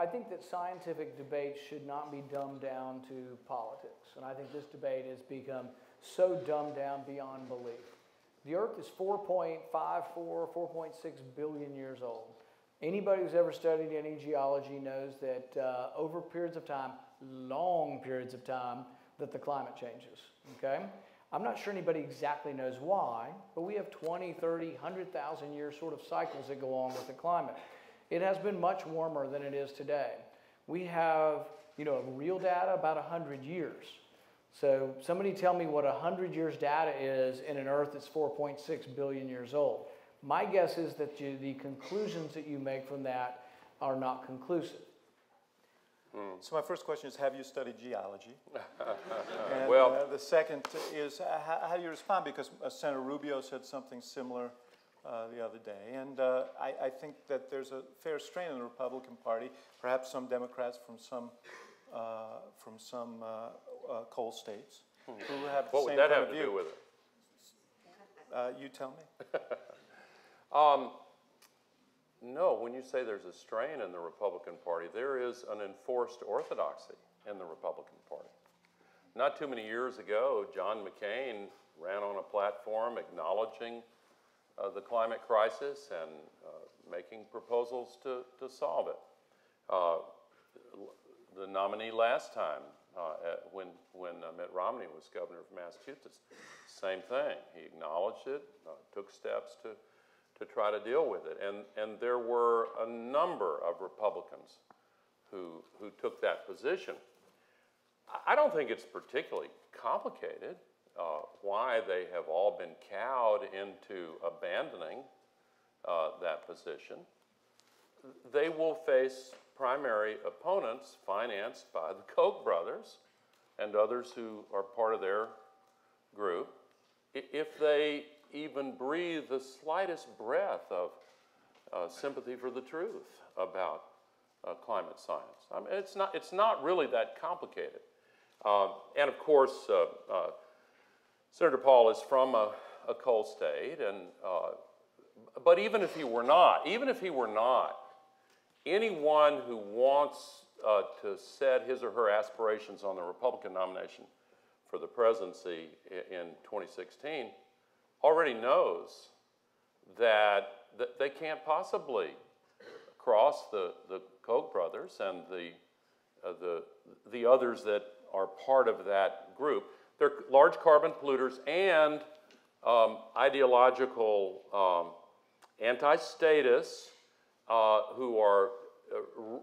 I think that scientific debate should not be dumbed down to politics. And I think this debate has become so dumbed down beyond belief. The Earth is 4.54, 4.6 billion years old. Anybody who's ever studied any geology knows that uh, over periods of time, long periods of time, that the climate changes. Okay? I'm not sure anybody exactly knows why, but we have 20, 30, 100,000 year sort of cycles that go on with the climate. It has been much warmer than it is today. We have, you know, real data about 100 years. So somebody tell me what 100 years data is in an Earth that's 4.6 billion years old. My guess is that you, the conclusions that you make from that are not conclusive. So my first question is, have you studied geology? [LAUGHS] and Well- uh, the second is, uh, how, how do you respond? Because uh, Senator Rubio said something similar uh, the other day, and uh, I, I think that there's a fair strain in the Republican Party. Perhaps some Democrats from some uh, from some uh, coal states who have the What same would that have of to view. do with it? Uh, you tell me. [LAUGHS] Um, no, when you say there's a strain in the Republican Party, there is an enforced orthodoxy in the Republican Party. Not too many years ago, John McCain ran on a platform acknowledging uh, the climate crisis and uh, making proposals to, to solve it. Uh, the nominee last time, uh, when, when uh, Mitt Romney was governor of Massachusetts, same thing. He acknowledged it, uh, took steps to, to try to deal with it. And, and there were a number of Republicans who, who took that position. I- I don't think it's particularly complicated uh, why they have all been cowed into abandoning uh, that position they will face primary opponents financed by the Koch brothers and others who are part of their group if they even breathe the slightest breath of uh, sympathy for the truth about uh, climate science. I mean, it's not, it's not really that complicated. Um, and of course, uh, uh, Senator Paul is from a, a coal state, and uh, but even if he were not, even if he were not, anyone who wants uh, to set his or her aspirations on the Republican nomination for the presidency in 2016 already knows that, that they can't possibly cross the, the Koch brothers and the, uh, the, the others that are part of that group. They're large carbon polluters and um, ideological um, anti-statists uh, who are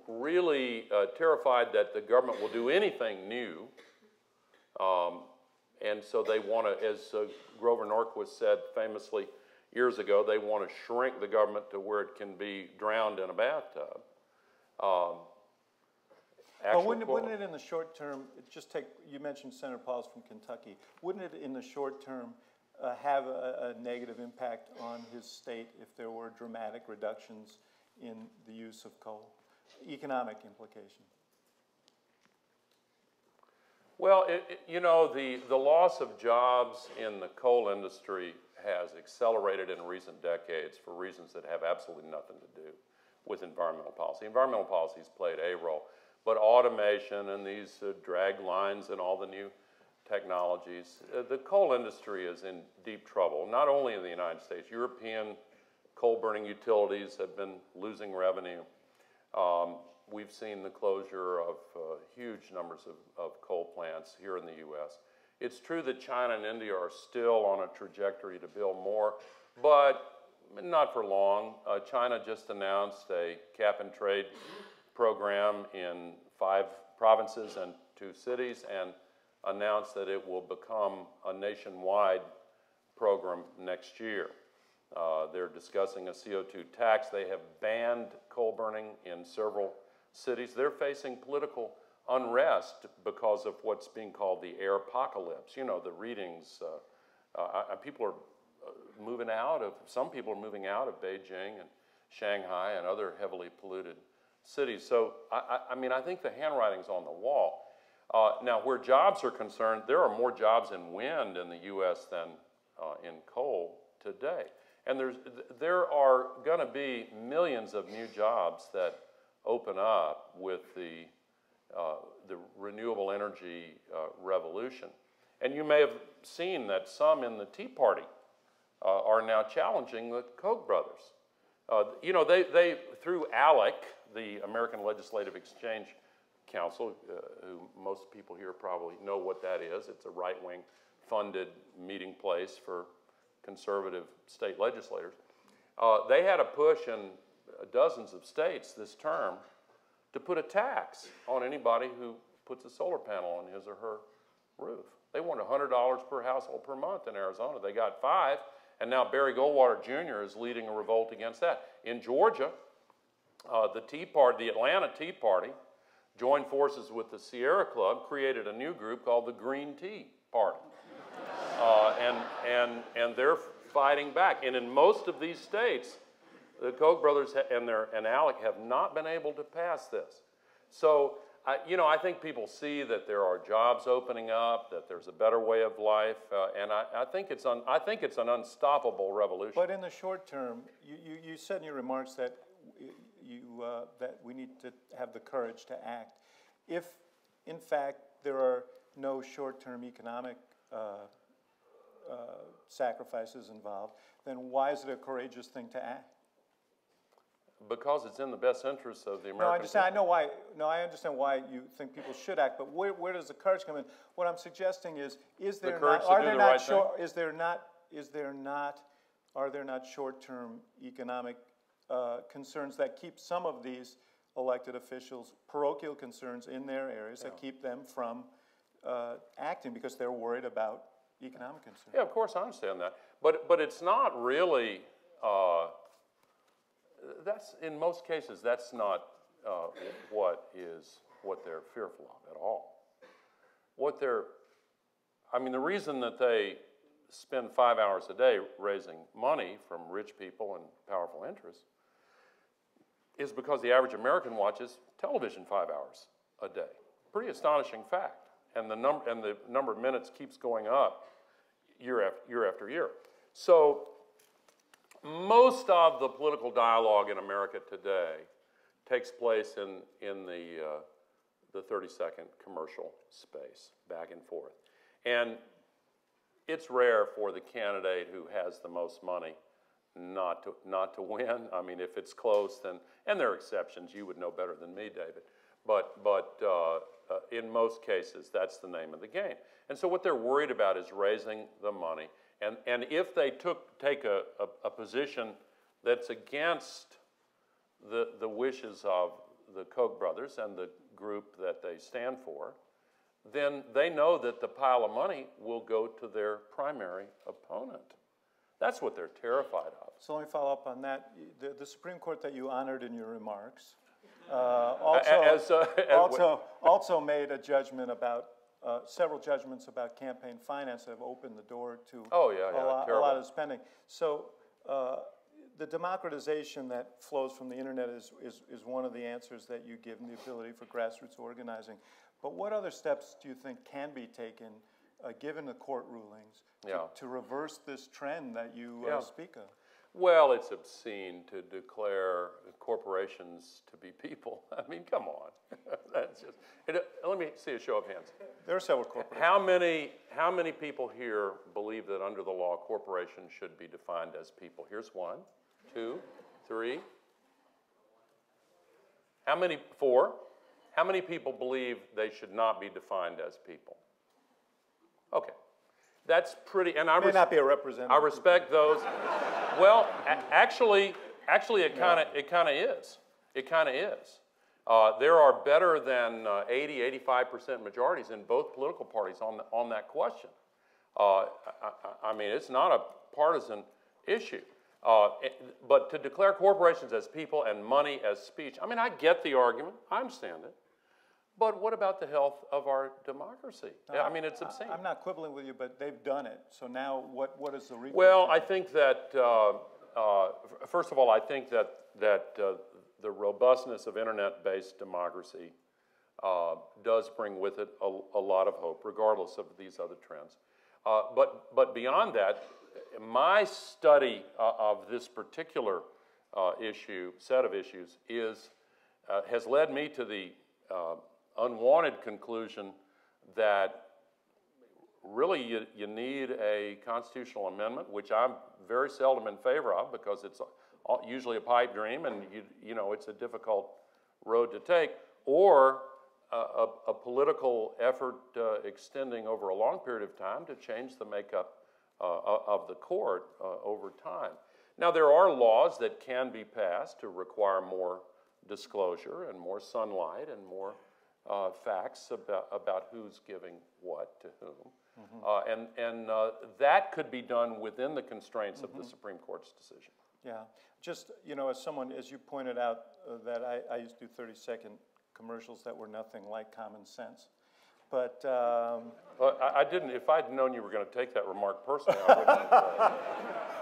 really uh, terrified that the government will do anything new. Um, and so they want to, as uh, Grover Norquist said famously years ago, they want to shrink the government to where it can be drowned in a bathtub. Um, Well, wouldn't, it- wouldn't it in the short term, just take, you mentioned Senator Paul's from Kentucky, wouldn't it in the short term uh, have a, a negative impact on his state if there were dramatic reductions in the use of coal? Economic implication. Well, it, it- you know, the, the loss of jobs in the coal industry has accelerated in recent decades for reasons that have absolutely nothing to do with environmental policy. Environmental policies played a role, but automation and these uh, drag lines and all the new technologies, uh, the coal industry is in deep trouble, not only in the United States. European coal burning utilities have been losing revenue. Um, we've seen the closure of uh, huge numbers of, of coal plants here in the U.S. It's true that China and India are still on a trajectory to build more, but not for long. Uh, China just announced a cap and trade program in five provinces and two cities and announced that it will become a nationwide program next year. Uh, they're discussing a CO2 tax. They have banned coal burning in several cities. They're facing political unrest because of what's being called the air apocalypse. You know, the readings, uh, uh, people are uh, moving out of, some people are moving out of Beijing and Shanghai and other heavily polluted cities. So, I, I mean, I think the handwriting's on the wall. Uh, now, where jobs are concerned, there are more jobs in wind in the U.S. than uh, in coal today. And there's, there are going to be millions of new jobs that open up with the, uh, the renewable energy uh, revolution. And you may have seen that some in the Tea Party uh, are now challenging the Koch brothers. Uh, you know, they, they, through ALEC, the American Legislative Exchange Council, uh, who most people here probably know what that is, it's a right wing funded meeting place for conservative state legislators. Uh, they had a push in dozens of states this term to put a tax on anybody who puts a solar panel on his or her roof. They want $100 per household per month in Arizona. They got five, and now Barry Goldwater Jr. is leading a revolt against that. In Georgia, uh, the Tea Party, the Atlanta Tea Party, joined forces with the Sierra Club, created a new group called the Green Tea Party. Uh, and, and, and they're fighting back. And in most of these states, the Koch brothers and, their, and ALEC have not been able to pass this. So, I, you know, I think people see that there are jobs opening up, that there's a better way of life, uh, and I, I, think it's un, I think it's an unstoppable revolution. But in the short term, you, you, you said in your remarks that, you, uh, that we need to have the courage to act. If, in fact, there are no short term economic uh, uh, sacrifices involved, then why is it a courageous thing to act? Because it's in the best interest of the American. No, I understand. People. I know why. No, I understand why you think people should act. But where, where does the courage come in? What I'm suggesting is: is there the not? Are there the not right short? Is there not? Is there not? Are there not short-term economic uh, concerns that keep some of these elected officials parochial concerns in their areas yeah. that keep them from uh, acting because they're worried about economic concerns. Yeah, of course, I understand that. But, but it's not really, uh, that's, in most cases, that's not uh, what is, what they're fearful of at all. What they're, I mean, the reason that they spend five hours a day raising money from rich people and powerful interests is because the average American watches television five hours a day. Pretty astonishing fact and the, num- and the number of minutes keeps going up year after year. After year. So, most of the political dialogue in America today takes place in, in the, uh, the 30 second commercial space, back and forth. And it's rare for the candidate who has the most money not to, not to win. I mean, if it's close, then, and there are exceptions, you would know better than me, David. But, but uh, uh, in most cases, that's the name of the game. And so what they're worried about is raising the money. And, and if they took, take a, a, a position that's against the, the wishes of the Koch brothers and the group that they stand for, then they know that the pile of money will go to their primary opponent. That's what they're terrified of. So let me follow up on that. The, the Supreme Court that you honored in your remarks also, as, uh, [LAUGHS] also, also made a judgment about uh, several judgments about campaign finance that have opened the door to oh, yeah, yeah, a, lot, a, lot, of spending. So uh, the democratization that flows from the internet is, is, is one of the answers that you give, and the ability for grassroots organizing. But what other steps do you think can be taken, uh, given the court rulings, to, yeah. to, reverse this trend that you uh, speak of? Well, it's obscene to declare corporations to be people. [LAUGHS] I mean, come on. [LAUGHS] That's just. It, let me see a show of hands. There are several corporations. How many? How many people here believe that under the law, corporations should be defined as people? Here's one, two, three. How many? Four. How many people believe they should not be defined as people? Okay, that's pretty. And I may not be a representative. I respect those. Well, a- actually, actually, it kind of it kind of is. It kind of is. Uh, there are better than uh, 80, 85 percent majorities in both political parties on the, on that question. Uh, I, I, mean, it's not a partisan issue. Uh, but to declare corporations as people and money as speech, I mean, I get the argument, I understand it. But what about the health of our democracy? I mean, it's obscene. I'm not quibbling with you, but they've done it. So now what, what is the recourse? Well, I think that, uh, uh, first of all, I think that, that uh, the robustness of internet-based democracy uh, does bring with it a, a lot of hope, regardless of these other trends. Uh, but, but beyond that, my study uh, of this particular uh, issue, set of issues, is, uh, has led me to the uh, unwanted conclusion that really you, you need a constitutional amendment, which I'm very seldom in favor of because it's usually a pipe dream and you, you know, it's a difficult road to take, or a, a, a political effort uh, extending over a long period of time to change the makeup uh, of the court uh, over time. Now, there are laws that can be passed to require more disclosure and more sunlight and more uh, facts about, about who's giving what to whom. Uh, and and uh, that could be done within the constraints of the Supreme Court's decision. Yeah, just, you know, as someone, as you pointed out, uh, that I, I used to do 30-second commercials that were nothing like common sense. But, um, Uh, I, I didn't, if I'd known you were going to take that remark personally, I wouldn't have.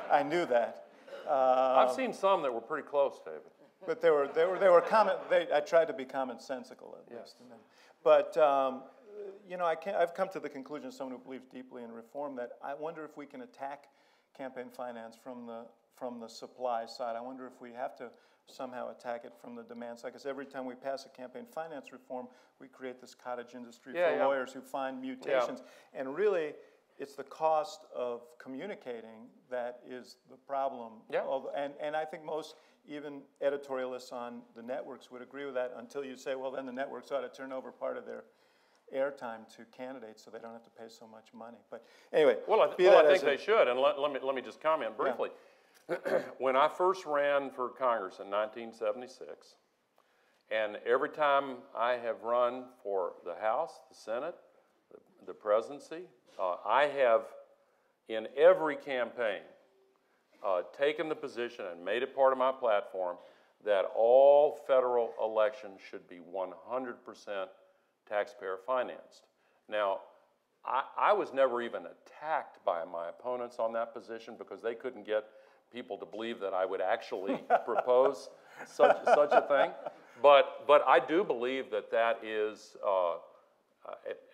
[LAUGHS] I knew that. Uh, I've seen some that were pretty close, David. But they were, they were, they were common, they, I tried to be commonsensical at least. in them. But, um, you know, I can't, I've come to the conclusion, as someone who believes deeply in reform, that I wonder if we can attack campaign finance from the, from the supply side. I wonder if we have to somehow attack it from the demand side, because every time we pass a campaign finance reform, we create this cottage industry Yeah, for yeah. lawyers who find mutations. And really, it's the cost of communicating that is the problem. Yeah. And, and I think most, even editorialists on the networks would agree with that until you say, well, then the networks ought to turn over part of their airtime to candidates so they don't have to pay so much money. But anyway. Well, I, th- well, I think they should, and let, let me, let me just comment briefly. [CLEARS THROAT] when I first ran for Congress in 1976, and every time I have run for the House, the Senate, the, the presidency, uh, I have, in every campaign, uh, taken the position and made it part of my platform that all federal elections should be 100% taxpayer financed. Now, I, I was never even attacked by my opponents on that position because they couldn't get people to believe that I would actually [LAUGHS] propose such, such a thing. But, but I do believe that that is uh,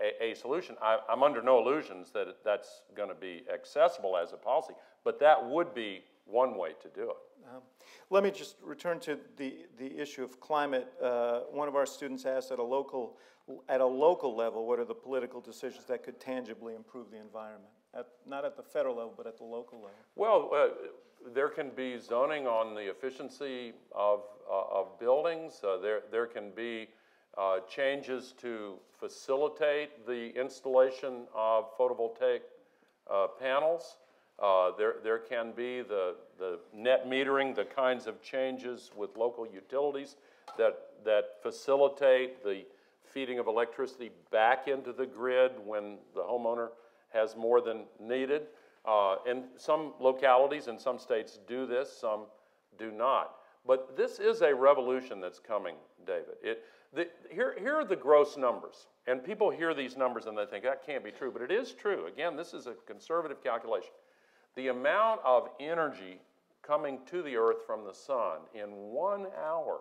a, a, solution. I, I'm under no illusions that that's going to be accessible as a policy, but that would be one way to do it. Let me just return to the, the issue of climate. Uh, one of our students asked at a local, at a local level, what are the political decisions that could tangibly improve the environment? At, not at the federal level, but at the local level. Well, uh, there can be zoning on the efficiency of, uh, of buildings. Uh, there, there can be uh, changes to facilitate the installation of photovoltaic uh, panels. Uh, there, there can be the, the net metering, the kinds of changes with local utilities that, that facilitate the feeding of electricity back into the grid when the homeowner has more than needed. Uh, and some localities and some states do this, some do not. But this is a revolution that's coming, David. It, the, here, here are the gross numbers. And people hear these numbers and they think that can't be true, but it is true. Again, this is a conservative calculation. The amount of energy coming to the earth from the sun in one hour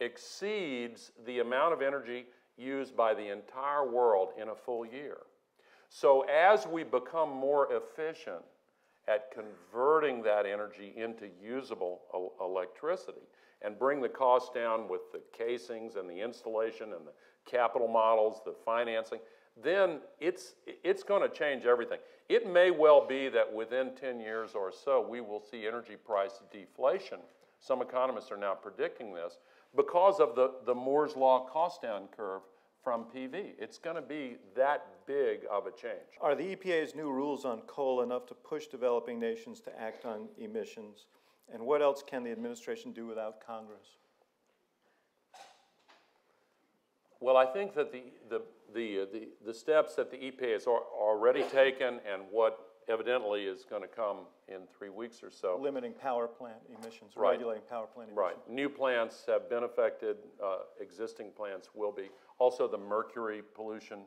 exceeds the amount of energy used by the entire world in a full year. So, as we become more efficient at converting that energy into usable electricity and bring the cost down with the casings and the installation and the capital models, the financing, then it's, it's going to change everything. It may well be that within 10 years or so, we will see energy price deflation. Some economists are now predicting this because of the, the Moore's Law cost down curve from PV. It's going to be that big of a change. Are the EPA's new rules on coal enough to push developing nations to act on emissions? And what else can the administration do without Congress? Well, I think that the, the, the, uh, the, the steps that the EPA has al- already taken and what evidently is going to come in three weeks or so. Limiting power plant emissions, Right. regulating power plant emissions. Right. New plants have been affected, uh, existing plants will be. Also, the mercury pollution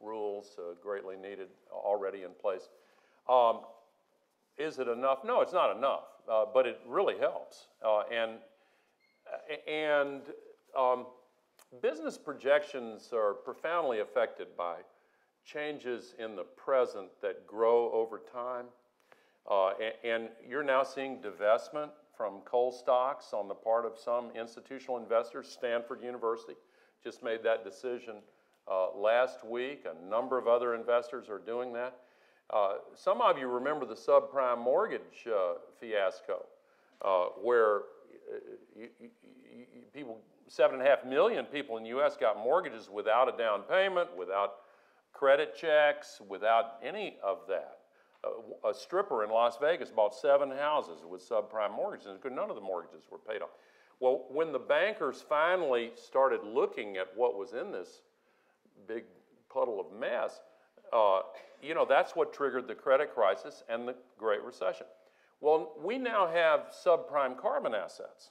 rules uh, greatly needed, already in place. Um, is it enough? No, it's not enough, but it really helps. Uh, and and um, business projections are profoundly affected by changes in the present that grow over time. Uh, a- and, you're now seeing divestment from coal stocks on the part of some institutional investors. Stanford University just made that decision uh, last week. A number of other investors are doing that. Uh, some of you remember the subprime mortgage uh, fiasco, uh, where uh, people, seven and a half million people in the U.S. got mortgages without a down payment, without credit checks, without any of that. A, a stripper in Las Vegas bought seven houses with subprime mortgages, and none of the mortgages were paid off. Well, when the bankers finally started looking at what was in this big puddle of mess, uh, you know, that's what triggered the credit crisis and the Great Recession. Well, we now have subprime carbon assets.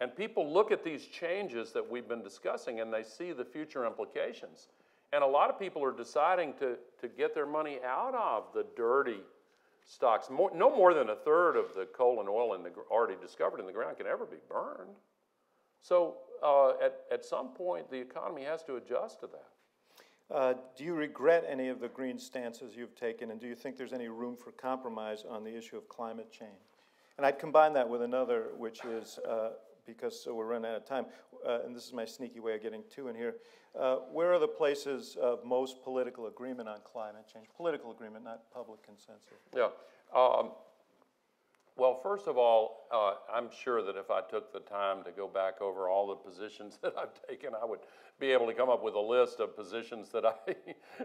And people look at these changes that we've been discussing and they see the future implications. And a lot of people are deciding to, to get their money out of the dirty stocks. More, no more than a third of the coal and oil in the, already discovered in the ground can ever be burned. So uh, at, at some point, the economy has to adjust to that. Uh, do you regret any of the green stances you've taken, and do you think there's any room for compromise on the issue of climate change? And I'd combine that with another, which is uh, because so we're running out of time, uh, and this is my sneaky way of getting two in here. Uh, where are the places of most political agreement on climate change? Political agreement, not public consensus. Yeah. Um, well, first of all, uh, I'm sure that if I took the time to go back over all the positions [LAUGHS] that I've taken, I would be able to come up with a list of positions that I,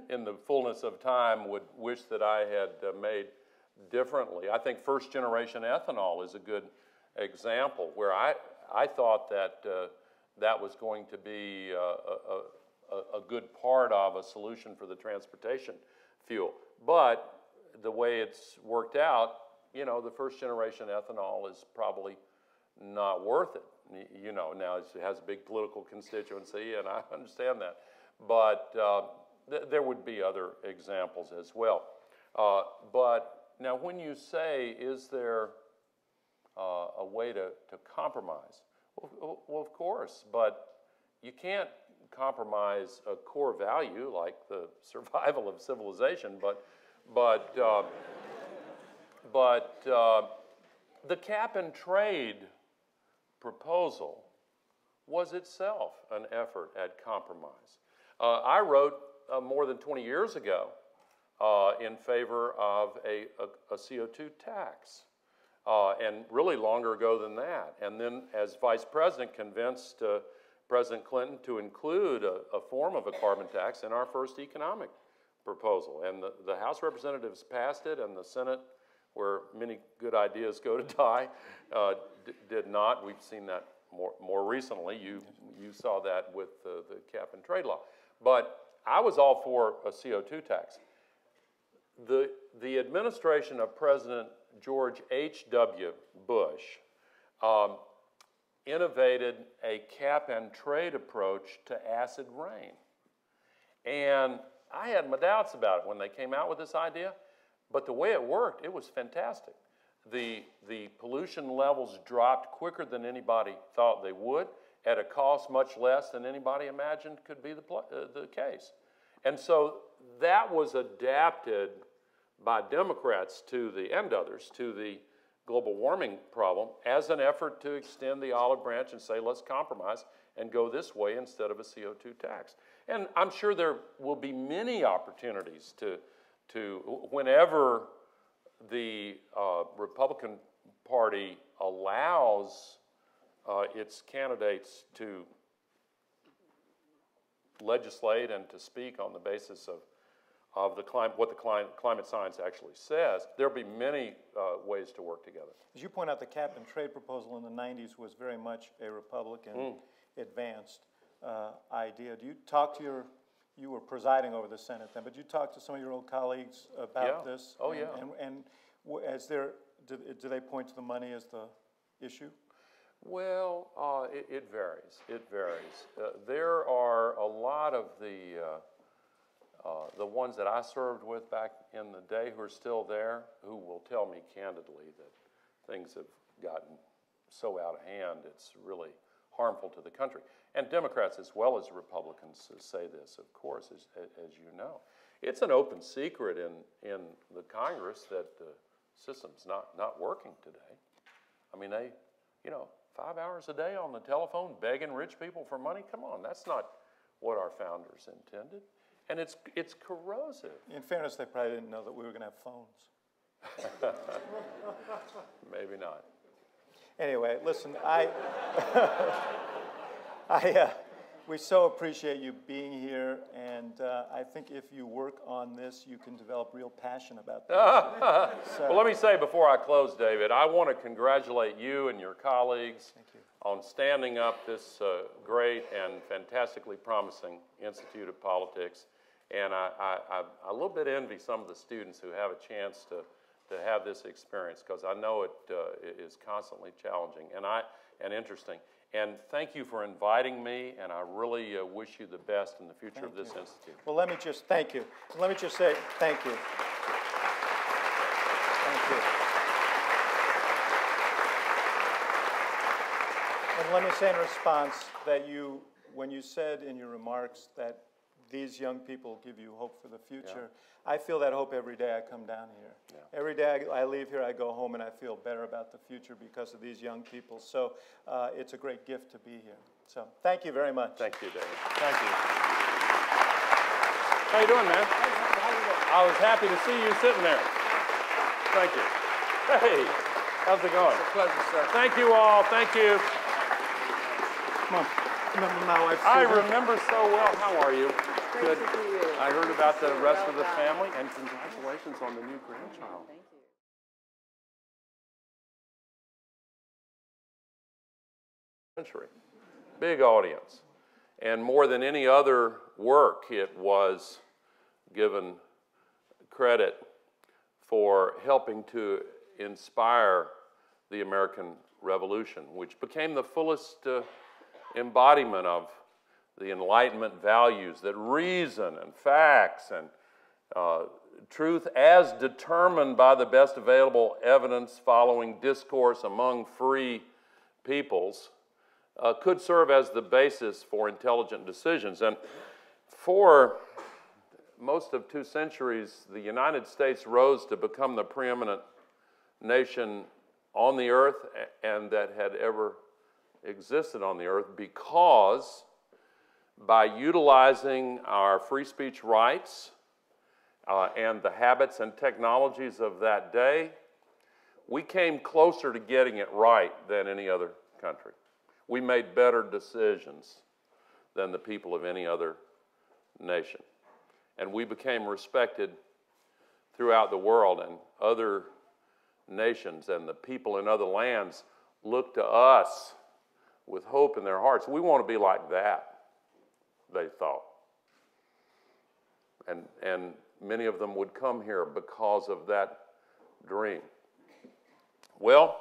[LAUGHS] in the fullness of time, would wish that I had uh, made differently. I think first generation ethanol is a good example where I, I thought that uh, that was going to be uh, a, a, a good part of a solution for the transportation fuel. But the way it's worked out, you know, the first generation ethanol is probably not worth it. You know, now it has a big political constituency, and I [LAUGHS] understand that. But uh, th there would be other examples as well. Uh, but now, when you say, is there uh, a way to, to compromise? Well, well, of course, but you can't compromise a core value like the [LAUGHS] survival of civilization, but, but uh, but uh, the cap and trade proposal was itself an effort at compromise. Uh, I wrote uh, more than 20 years ago uh, in favor of a, a, a CO2 tax, uh, and really longer ago than that. And then, as vice president, convinced uh, President Clinton to include a, a form of a carbon tax in our first economic proposal. And the, the House representatives passed it, and the Senate where many good ideas go to [LAUGHS] die, uh, did not. We've seen that more, more recently. You, you saw that with the, the cap and trade law. But I was all for a CO2 tax. The, the administration of President George H.W. Bush um, innovated a cap and trade approach to acid rain. And I had my doubts about it when they came out with this idea. But the way it worked, it was fantastic. The, the pollution levels dropped quicker than anybody thought they would at a cost much less than anybody imagined could be the, uh, the case. And so that was adapted by Democrats to the, and others, to the global warming problem as an effort to extend the olive branch and say, let's compromise and go this way instead of a CO2 tax. And I'm sure there will be many opportunities to to whenever the uh, Republican Party allows uh, its candidates to legislate and to speak on the basis of, of the what the clim- climate science actually says, there'll be many uh, ways to work together. As you point out, the cap and trade proposal in the 90s was very much a Republican mm. advanced uh, idea. Do you talk to your you were presiding over the Senate then, but you talked to some of your old colleagues about Yeah. this? Oh, and- yeah. And, and w- as there, do, do they point to the money as the issue? Well, uh, it, it varies. It varies. Uh, there are a lot of the uh, uh, the ones that I served with back in the day who are still there, who will tell me candidly that things have gotten so out of hand it's really harmful to the country. And Democrats as well as Republicans say this, of course, as, as you know. It's an open secret in, in the Congress that the system's not, not working today. I mean, they, you know, five hours a day on the telephone begging rich people for money. Come on, that's not what our founders intended. And it's, it's corrosive. In fairness, they probably didn't know that we were gonna have phones. [LAUGHS] Maybe not. Anyway, listen, I, [LAUGHS] I, uh, we so appreciate you being here, and uh, I think if you work on this, you can develop real passion about [LAUGHS] this. Well, let me say before I close, David, I want to congratulate you and your colleagues on standing up this uh, great and fantastically promising Institute of Politics. And I, I, I, I a little bit envy some of the students who have a chance to, to have this experience because I know it uh, is constantly challenging and, I, and interesting. And thank you for inviting me, and I really uh, wish you the best in the future of this institute. Well, let me just, thank you. Let me just say, thank you. Thank you. And let me say in response that you, when you said in your remarks that these young people give you hope for the future, I feel that hope every day I come down here. Every day I I leave here, I go home and I feel better about the future because of these young people. So uh, it's a great gift to be here. So thank you very much. Thank you, David. Thank you. How you doing, man? I was happy to see you sitting there. Thank you. Hey, how's it going? It's a Pleasure, sir. Thank you all. Thank you. Come on. Remember my wife, I Susan? remember so well. How are you? Great to see you. I heard about the rest of the family, and congratulations on the new grandchild. Thank you. century. Big audience. And more than any other work, it was given credit for helping to inspire the American Revolution, which became the fullest uh, embodiment of the Enlightenment values that reason and facts and uh, truth as determined by the best available evidence following discourse among free peoples uh, could serve as the basis for intelligent decisions. And for most of two centuries, the United States rose to become the preeminent nation on the earth and that had ever existed on the earth because by utilizing our free speech rights uh, and the habits and technologies of that day, we came closer to getting it right than any other country. We made better decisions than the people of any other nation. And we became respected throughout the world, and other nations and the people in other lands look to us with hope in their hearts. We want to be like that, they thought. And, and many of them would come here because of that dream. Well,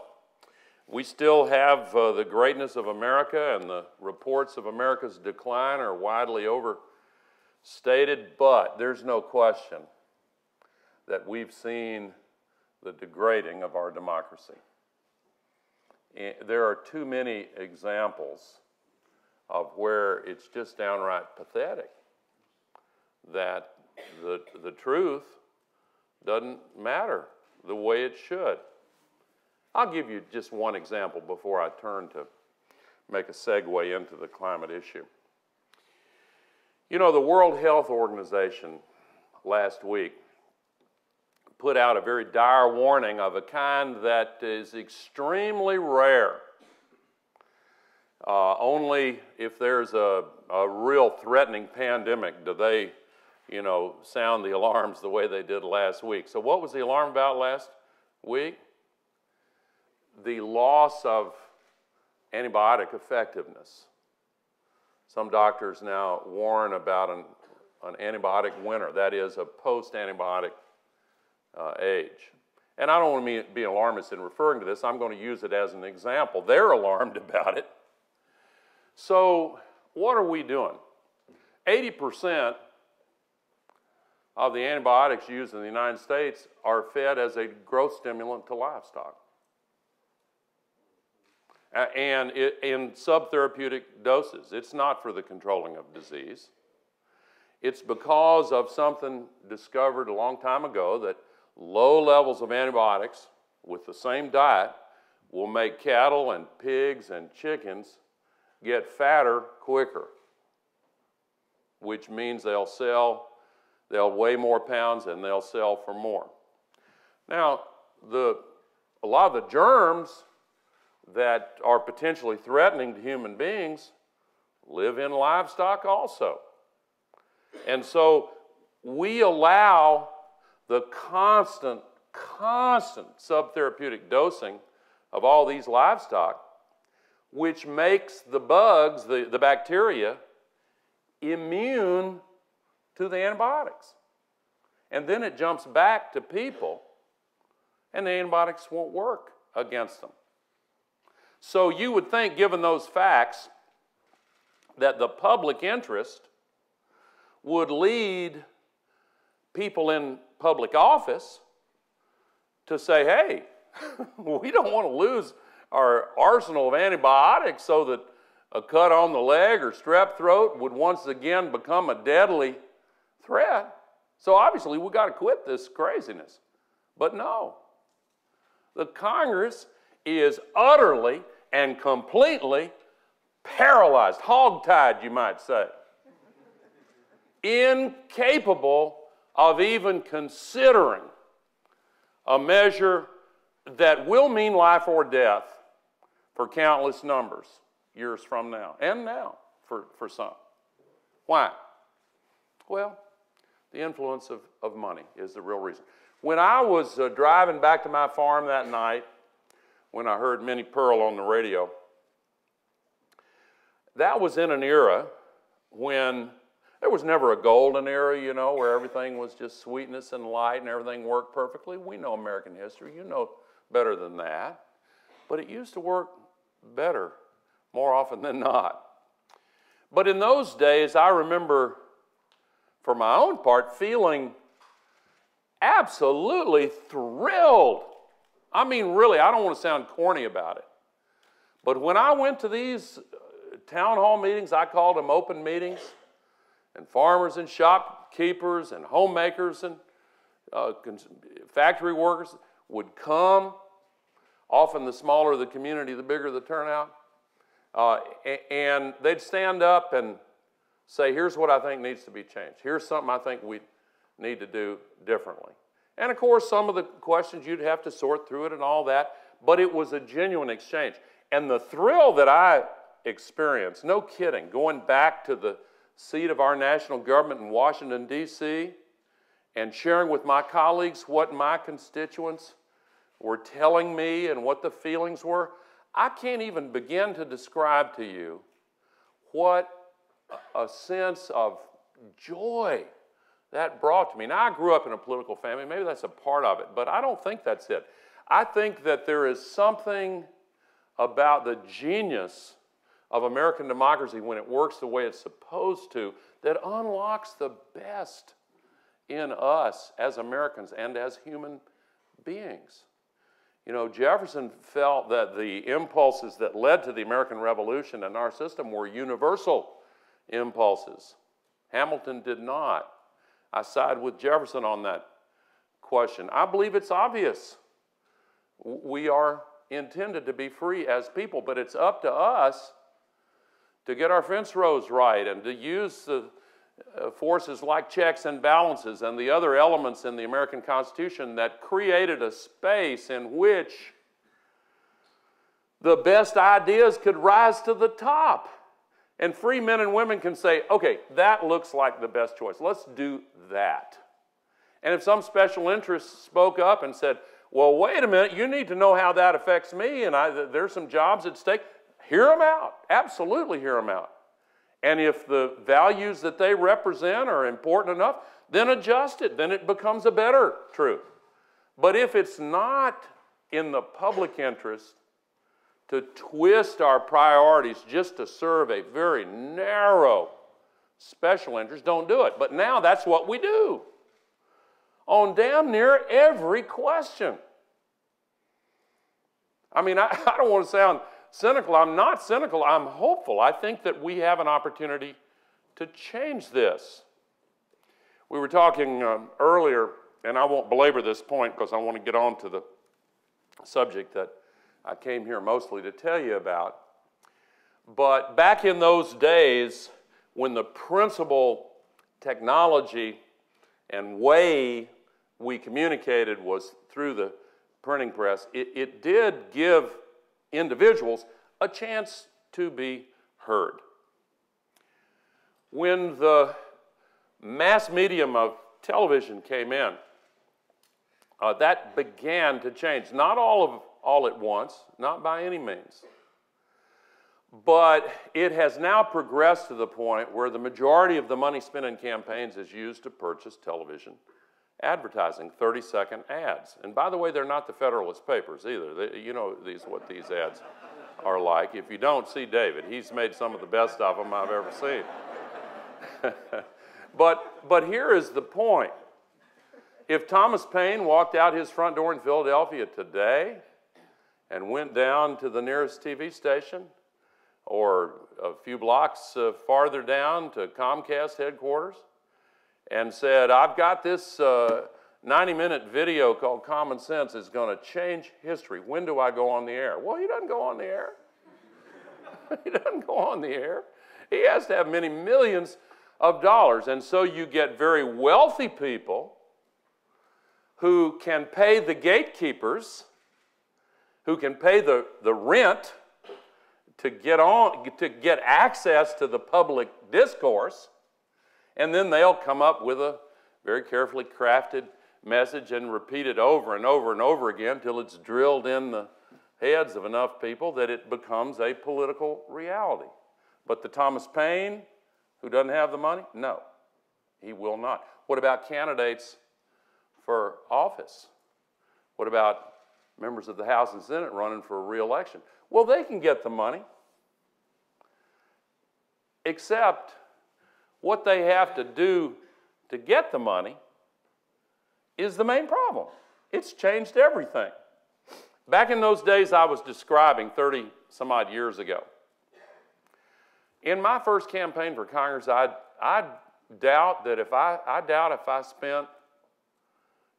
we still have uh, the greatness of America, and the reports of America's decline are widely overstated, but there's no question that we've seen the degrading of our democracy. There are too many examples of where it's just downright pathetic that the, the truth doesn't matter the way it should. I'll give you just one example before I turn to make a segue into the climate issue. You know, the World Health Organization last week put out a very dire warning of a kind that is extremely rare. Uh, only if there's a, a real threatening pandemic do they, you know, sound the alarms the way they did last week. So, what was the alarm about last week? the loss of antibiotic effectiveness. Some doctors now warn about an an antibiotic winter, that is, a post antibiotic uh, age. And I don't want to be alarmist in referring to this, I'm going to use it as an example. They're alarmed [LAUGHS] about it. So, what are we doing? 80% of the antibiotics used in the United States are fed as a growth stimulant to livestock. And it, in subtherapeutic doses. It's not for the controlling of disease. It's because of something discovered a long time ago that low levels of antibiotics with the same diet will make cattle and pigs and chickens get fatter quicker, which means they'll sell, they'll weigh more pounds and they'll sell for more. Now, the, a lot of the germs that are potentially threatening to human beings live in livestock also. And so we allow the constant, constant subtherapeutic dosing of all these livestock, which makes the bugs, the, the bacteria, immune to the antibiotics. And then it jumps back to people, and the antibiotics won't work against them. So you would think, given those facts, that the public interest would lead people in public office to say, hey, [LAUGHS] we don't want to lose our arsenal of antibiotics so that a cut on the leg or strep throat would once again become a deadly threat. So obviously, we've got to quit this craziness. But no, the Congress is utterly and completely paralyzed, hog-tied, you might say incapable of even considering a measure that will mean life or death for countless numbers years from now, and now for, for some. Why? Well, the influence of, of money is the real reason. When I was uh, driving back to my farm that night, when I heard Minnie Pearl on the radio, that was in an era when there was never a golden era, you know, where everything was just sweetness and light and everything worked perfectly. We know American history. You know better than that. But it used to work better more often than not. But in those days, I remember, for my own part, feeling absolutely thrilled. I mean, really, I don't want to sound corny about it. But when I went to these uh, town hall meetings, I called them open meetings and farmers and shopkeepers and homemakers and uh, factory workers would come. Often, the smaller the community, the bigger the turnout. Uh, and they'd stand up and say, Here's what I think needs to be changed. Here's something I think we need to do differently. And of course, some of the questions you'd have to sort through it and all that, but it was a genuine exchange. And the thrill that I experienced, no kidding, going back to the seat of our national government in Washington, D.C., and sharing with my colleagues what my constituents were telling me and what the feelings were, I can't even begin to describe to you what a sense of joy that brought to me. Now, I grew up in a political family, maybe that's a part of it, but I don't think that's it. I think that there is something about the genius of American democracy when it works the way it's supposed to that unlocks the best in us as Americans and as human beings. You know, Jefferson felt that the impulses that led to the American Revolution and our system were universal impulses. Hamilton did not. I side with Jefferson on that question. I believe it's obvious. We are intended to be free as people, but it's up to us to get our fence rows right and to use the Uh, forces like checks and balances and the other elements in the American Constitution that created a space in which the best ideas could rise to the top. And free men and women can say, okay, that looks like the best choice. Let's do that. And if some special interest spoke up and said, well, wait a minute, you need to know how that affects me, and I, there's some jobs at stake, Hear them out. Absolutely hear them out. And if the values that they represent are important enough, then adjust it. Then it becomes a better truth. But if it's not in the public interest to twist our priorities just to serve a very narrow special interest, don't do it. But now that's what we do on damn near every question. I mean, I, [LAUGHS] I don't want to sound cynical. I'm not cynical. I'm hopeful. I think that we have an opportunity to change this. We were talking um, earlier, and I won't belabor this point because I want to get on to the subject that I came here mostly to tell you about. But back in those days, when the principal technology and way we communicated was through the printing press, it, it did give individuals a chance to be heard. When the mass medium of television came in, uh, that began to change. Not all of all at once, not by any means. But it has now progressed to the point where the majority of the money spent in campaigns is used to purchase television advertising, 30 second ads. And by the way, they're not the Federalist Papers either. They, you know these, what these ads are like. If you don't see David, he's made some of the best of them I've ever seen. [LAUGHS] but, but here is the point. If Thomas Paine walked out his front door in Philadelphia today and went down to the nearest TV station or a few blocks uh, farther down to Comcast headquarters and said, I've got this uh, 90 minute video called Common Sense is going to change history. When do I go on the air? Well, he doesn't go on the air. [LAUGHS] he doesn't go on the air. He has to have many millions of dollars. And so you get very wealthy people who can pay the gatekeepers, who can pay the, the rent to get on to get access to the public discourse and then they'll come up with a very carefully crafted message and repeat it over and over and over again till it's drilled in the heads of enough people that it becomes a political reality. But the Thomas Paine, who doesn't have the money, no, he will not. What about candidates for office? What about members of the House and Senate running for a reelection? Well, they can get the money, except what they have to do to get the money is the main problem. It's changed everything. Back in those days I was describing 30 some odd years ago, in my first campaign for Congress, I, I doubt that if I, I doubt if I spent,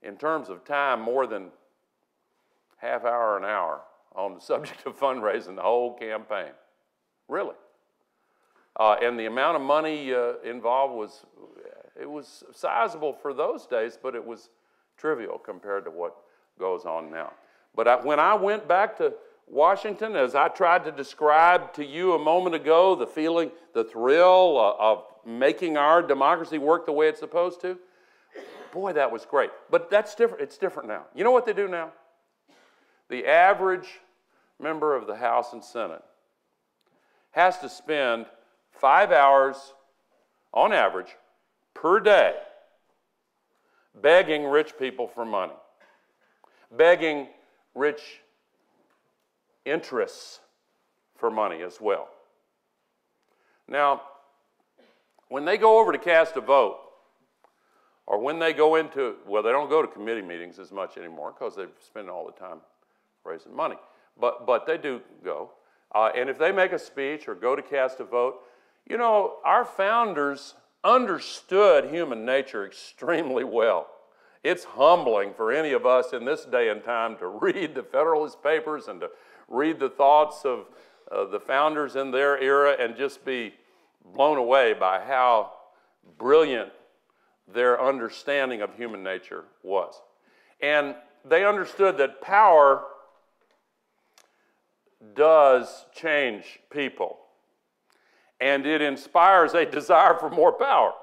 in terms of time, more than half hour an hour on the [LAUGHS] subject of fundraising the whole campaign. Really. Uh, and the amount of money uh, involved was, it was sizable for those days, but it was trivial compared to what goes on now. But I, when I went back to Washington, as I tried to describe to you a moment ago, the feeling, the thrill uh, of making our democracy work the way it's supposed to, boy, that was great. But that's different. It's different now. You know what they do now? The average member of the House and Senate has to spend five hours on average per day begging rich people for money, begging rich interests for money as well. Now, when they go over to cast a vote, or when they go into, well, they don't go to committee meetings as much anymore because they spend all the time raising money. But, but they do go. Uh, and if they make a speech or go to cast a vote, you know, our founders understood human nature extremely well. It's humbling for any of us in this day and time to [LAUGHS] read the Federalist Papers and to read the thoughts of uh, the founders in their era and just be blown away by how brilliant their understanding of human nature was. And they understood that power does change people and it inspires a [LAUGHS] desire for more power.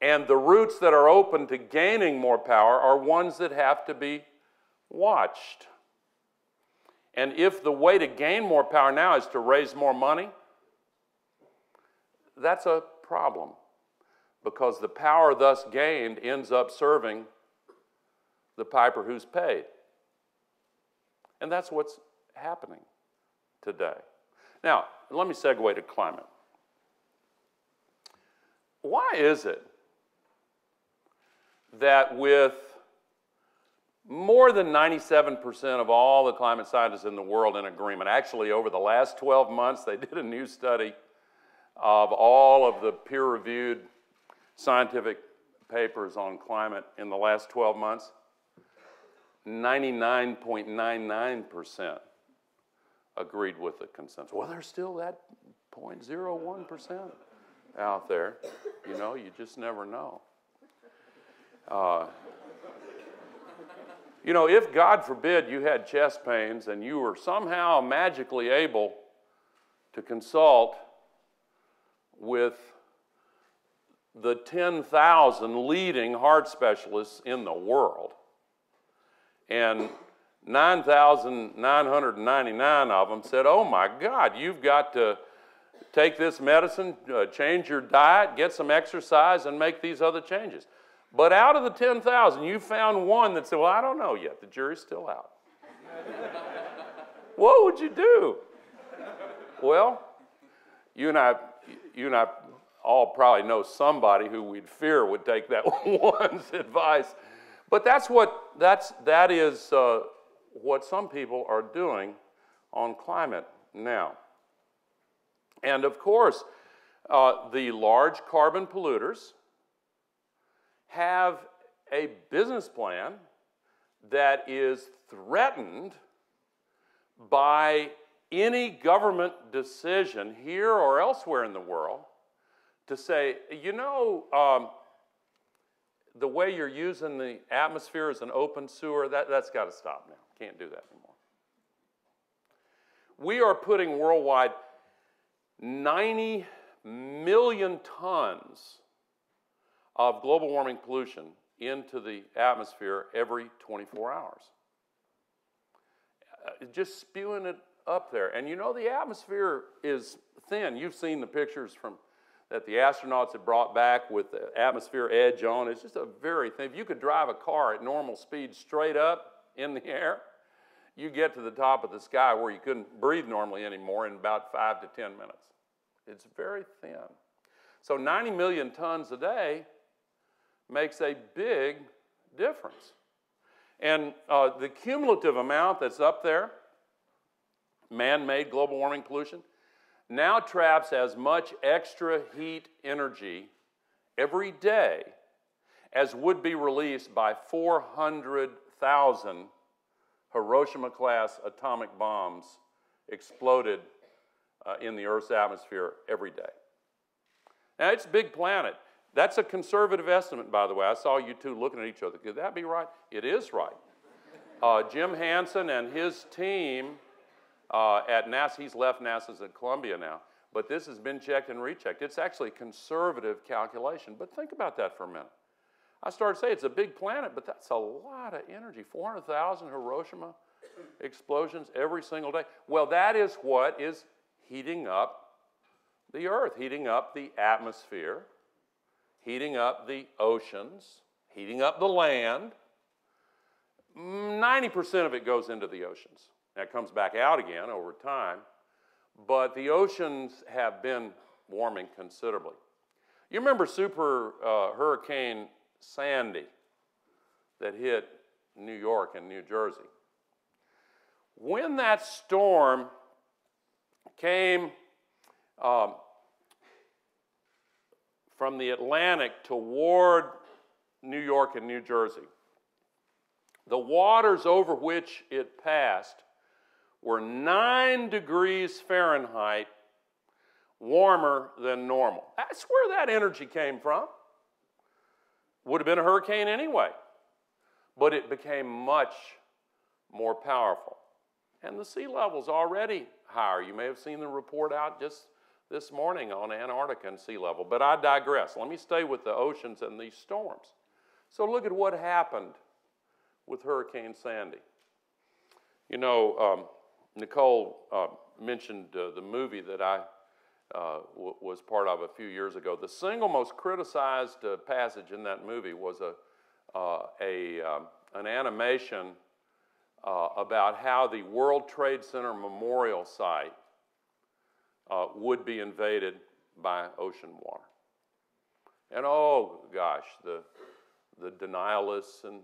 And the routes that are open to gaining more power are ones that have to be watched. And if the way to gain more power now is to raise more money, that's a problem because the power thus gained ends up serving the piper who's paid. And that's what's happening today. Now, let me segue to climate. Why is it that with more than 97% of all the climate scientists in the world in agreement, actually, over the last 12 months, they did a new study of all of the peer reviewed scientific papers on climate in the last 12 months. 99.99% agreed with the consensus. Well, there's still that 0.01% out there. You know, you just never know. Uh, you know, if God forbid you had chest pains and you were somehow magically able to consult with the 10,000 leading heart specialists in the world, and 9,999 of them said, Oh my God, you've got to take this medicine, uh, change your diet, get some exercise, and make these other changes. But out of the 10,000, you found one that said, Well, I don't know yet. The jury's still out. [LAUGHS] what would you do? Well, you and I, you and I all probably know somebody who we'd fear would take that [LAUGHS] one's advice. But that's what that's that is uh, what some people are doing on climate now. And of course, uh, the large carbon polluters have a business plan that is threatened by any government decision here or elsewhere in the world to say, you know, um, the way you're using the atmosphere as an open sewer, that, that's got to stop now. Can't do that anymore. We are putting worldwide 90 million tons of global warming pollution into the atmosphere every 24 hours. Uh, just spewing it up there. And you know, the atmosphere is thin. You've seen the pictures from that the astronauts had brought back with the atmosphere edge on. It's just a very thin. If you could drive a car at normal speed straight up in the air, you get to the top of the sky where you couldn't breathe normally anymore in about five to 10 minutes. It's very thin. So 90 million tons a day makes a big difference. And uh, the cumulative amount that's up there, man made global warming pollution, now traps as much extra heat energy every day as would be released by 400,000 Hiroshima class atomic bombs exploded uh, in the Earth's atmosphere every day. Now, it's a big planet. That's a conservative estimate, by the way. I saw you two looking at each other. Could that be right? It is right. Uh, Jim Hansen and his team uh, at NASA, he's left NASA's at Columbia now, but this has been checked and rechecked. It's actually a conservative calculation, but think about that for a minute. I started to say it's a big planet, but that's a lot of energy 400,000 Hiroshima explosions every single day. Well, that is what is heating up the earth, heating up the atmosphere, heating up the oceans, heating up the land. 90% of it goes into the oceans. That comes back out again over time, but the oceans have been warming considerably. You remember Super uh, Hurricane Sandy that hit New York and New Jersey? When that storm came um, from the Atlantic toward New York and New Jersey, the waters over which it passed were nine degrees Fahrenheit warmer than normal. That's where that energy came from. Would have been a hurricane anyway, but it became much more powerful. And the sea level's already higher. You may have seen the report out just this morning on Antarctica and sea level, but I digress. Let me stay with the oceans and these storms. So look at what happened with Hurricane Sandy. You know, um, Nicole uh, mentioned uh, the movie that I uh, w- was part of a few years ago. The single most criticized uh, passage in that movie was a, uh, a, um, an animation uh, about how the World Trade Center memorial site uh, would be invaded by ocean water. And oh gosh, the, the denialists and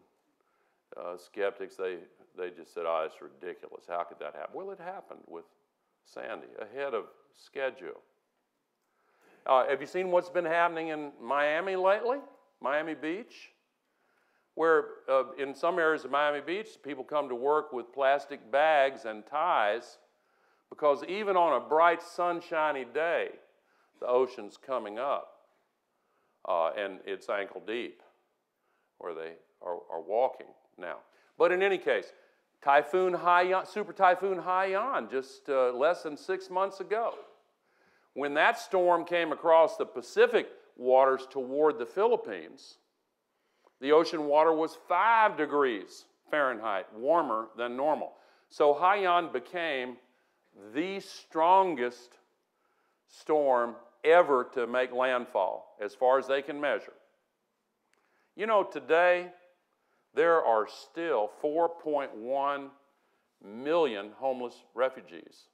uh, skeptics, they, they just said, oh, it's ridiculous. How could that happen? Well, it happened with Sandy ahead of schedule. Uh, have you seen what's been happening in Miami lately? Miami Beach? Where uh, in some areas of Miami Beach, people come to work with plastic bags and ties because even on a bright, sunshiny day, the ocean's coming up uh, and it's ankle deep where they are, are walking now. But in any case, Typhoon Haiyan, Super Typhoon Haiyan, just uh, less than six months ago. When that storm came across the Pacific waters toward the Philippines, the ocean water was five degrees Fahrenheit warmer than normal. So Haiyan became the strongest storm ever to make landfall, as far as they can measure. You know, today there are still 4.1 million homeless refugees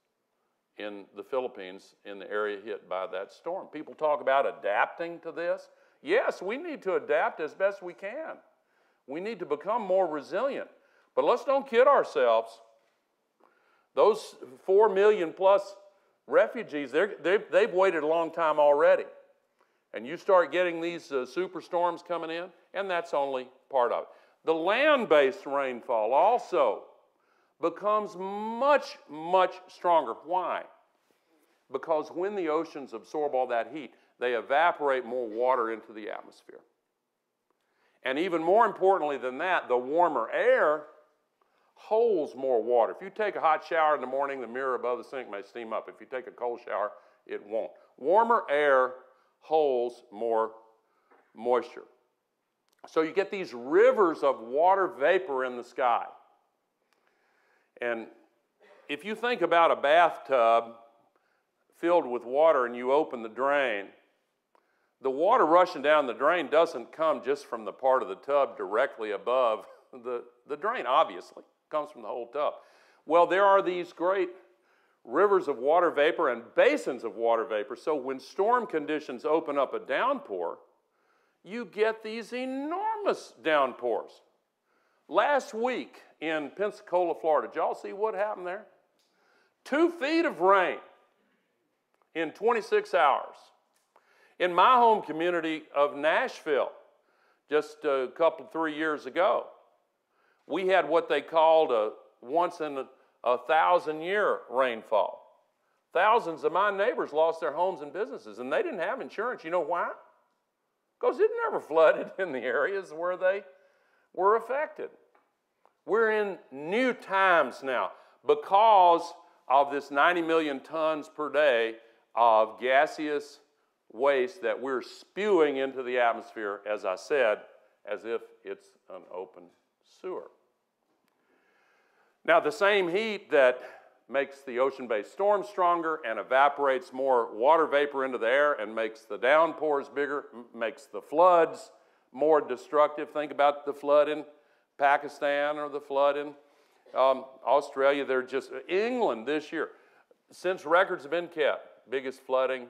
in the Philippines in the area hit by that storm. People talk about adapting to this. Yes, we need to adapt as best we can. We need to become more resilient. But let's don't kid ourselves. Those 4 million plus refugees, they've, they've waited a long time already. And you start getting these uh, superstorms coming in, and that's only part of it. The land based rainfall also becomes much, much stronger. Why? Because when the oceans absorb all that heat, they evaporate more water into the atmosphere. And even more importantly than that, the warmer air holds more water. If you take a hot shower in the morning, the mirror above the sink may steam up. If you take a cold shower, it won't. Warmer air holds more moisture. So you get these rivers of water vapor in the sky. And if you think about a bathtub filled with water and you open the drain, the water rushing down the drain doesn't come just from the part of the tub directly above [LAUGHS] the, the drain, obviously comes from the whole tub. Well, there are these great rivers of water vapor and basins of water vapor. So when storm conditions open up a downpour, you get these enormous downpours. Last week in Pensacola, Florida, y'all see what happened there? Two feet of rain in 26 hours. In my home community of Nashville, just a couple, three years ago, we had what they called a once in a, a thousand year rainfall. Thousands of my neighbors lost their homes and businesses, and they didn't have insurance. You know why? Because it never [LAUGHS] flooded in the areas where they were affected. We're in new times now because of this 90 million tons per day of gaseous waste that we're spewing into the atmosphere, as I said, as if it's an open sewer. Now, the same heat that makes the ocean based storm stronger and evaporates more water vapor into the air and makes the downpours bigger, makes the floods more destructive. Think about the flood in Pakistan or the flood in um, Australia. They're just, England this year, since records have been kept, biggest flooding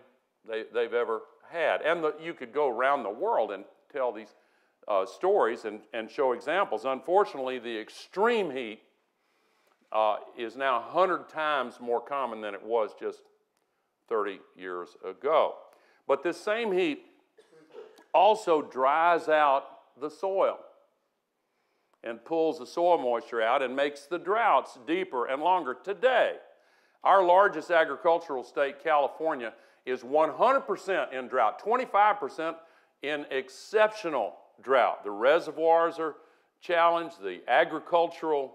they, have ever had. And the, you could go around the world and tell these uh, stories and, and show examples. Unfortunately, the extreme heat uh, is now 100 times more common than it was just 30 years ago. But this same heat also dries out the soil and pulls the soil moisture out and makes the droughts deeper and longer. Today, our largest agricultural state, California, is 100% in drought, 25% in exceptional drought. The reservoirs are challenged, the agricultural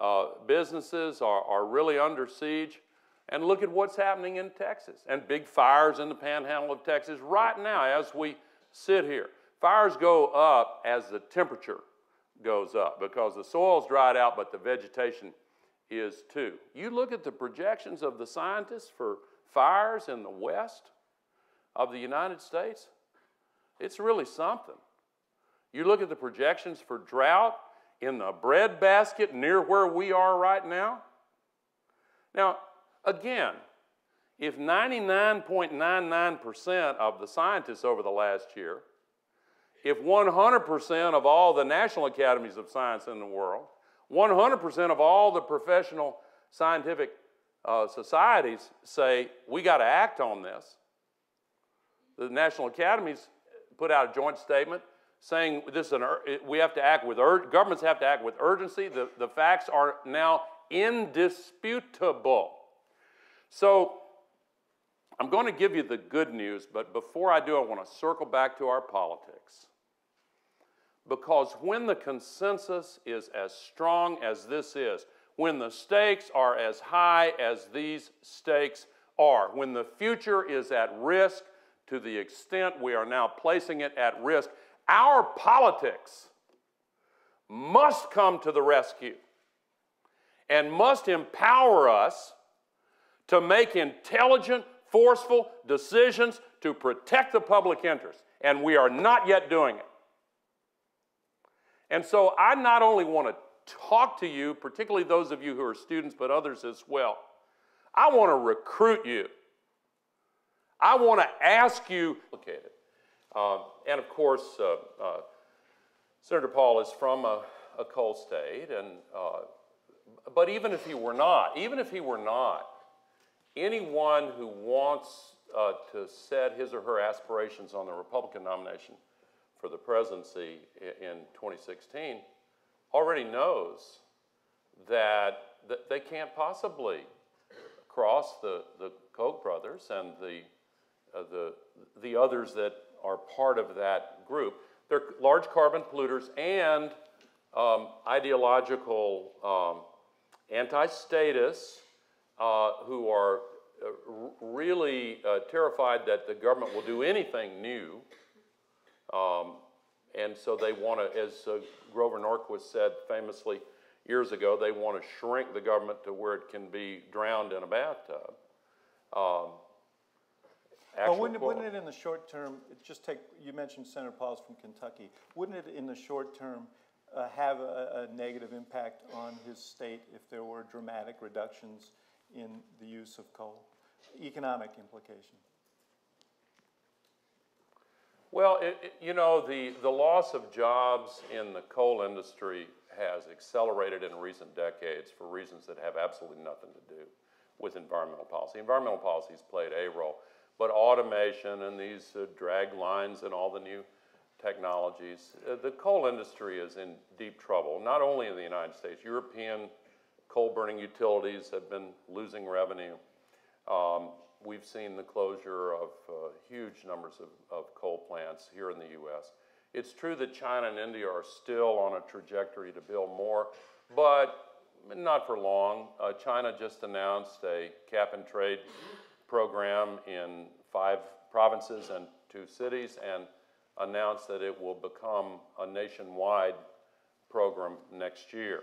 uh, businesses are, are really under siege. And look at what's happening in Texas and big fires in the panhandle of Texas right now as we sit here. Fires go up as the temperature goes up because the soil's dried out, but the vegetation is too. You look at the projections of the scientists for fires in the west of the United States, it's really something. You look at the projections for drought in the breadbasket near where we are right now. Now, again, if 99.99% of the scientists over the last year, if 100% of all the national academies of science in the world, 100% of all the professional scientific uh, societies say we got to act on this, the national academies put out a joint statement saying this is an, we have to act with governments have to act with urgency. The, the facts are now indisputable. So I'm going to give you the good news, but before I do, I want to circle back to our politics. Because when the consensus is as strong as this is, when the stakes are as high as these stakes are, when the future is at risk to the extent we are now placing it at risk, our politics must come to the rescue and must empower us to make intelligent, forceful decisions to protect the public interest. And we are not yet doing it. And so I not only want to talk to you, particularly those of you who are students, but others as well. I want to recruit you. I want to ask you. Uh, and of course, uh, uh, Senator Paul is from a, a coal state, and uh, but even if he were not, even if he were not, anyone who wants uh, to set his or her aspirations on the Republican nomination for the presidency in 2016 already knows that, that they can't possibly cross the, the Koch brothers and the, uh, the, the others that are part of that group. They're large carbon polluters and um, ideological um, anti-statists uh, who are uh, really uh, terrified that the government will do anything new. Um, and so they want to, as uh, Grover Norquist said famously years ago, they want to shrink the government to where it can be drowned in a bathtub. Um, well, wouldn't, wouldn't it in the short term, just take, you mentioned Senator Pauls from Kentucky, wouldn't it in the short term uh, have a, a, negative impact on his state if there were dramatic reductions in the use of coal? Economic implication. Well, it, it, you know, the, the loss of jobs in the coal industry has accelerated in recent decades for reasons that have absolutely nothing to do with environmental policy. Environmental policies played a role, but automation and these uh, drag lines and all the new technologies, uh, the coal industry is in deep trouble, not only in the United States. European coal burning utilities have been losing revenue. Um, we've seen the closure of uh, huge numbers of, of coal plants here in the U.S. It's true that China and India are still on a trajectory to build more, but not for long. Uh, China just announced a cap and trade program in five provinces and two cities and announced that it will become a nationwide program next year.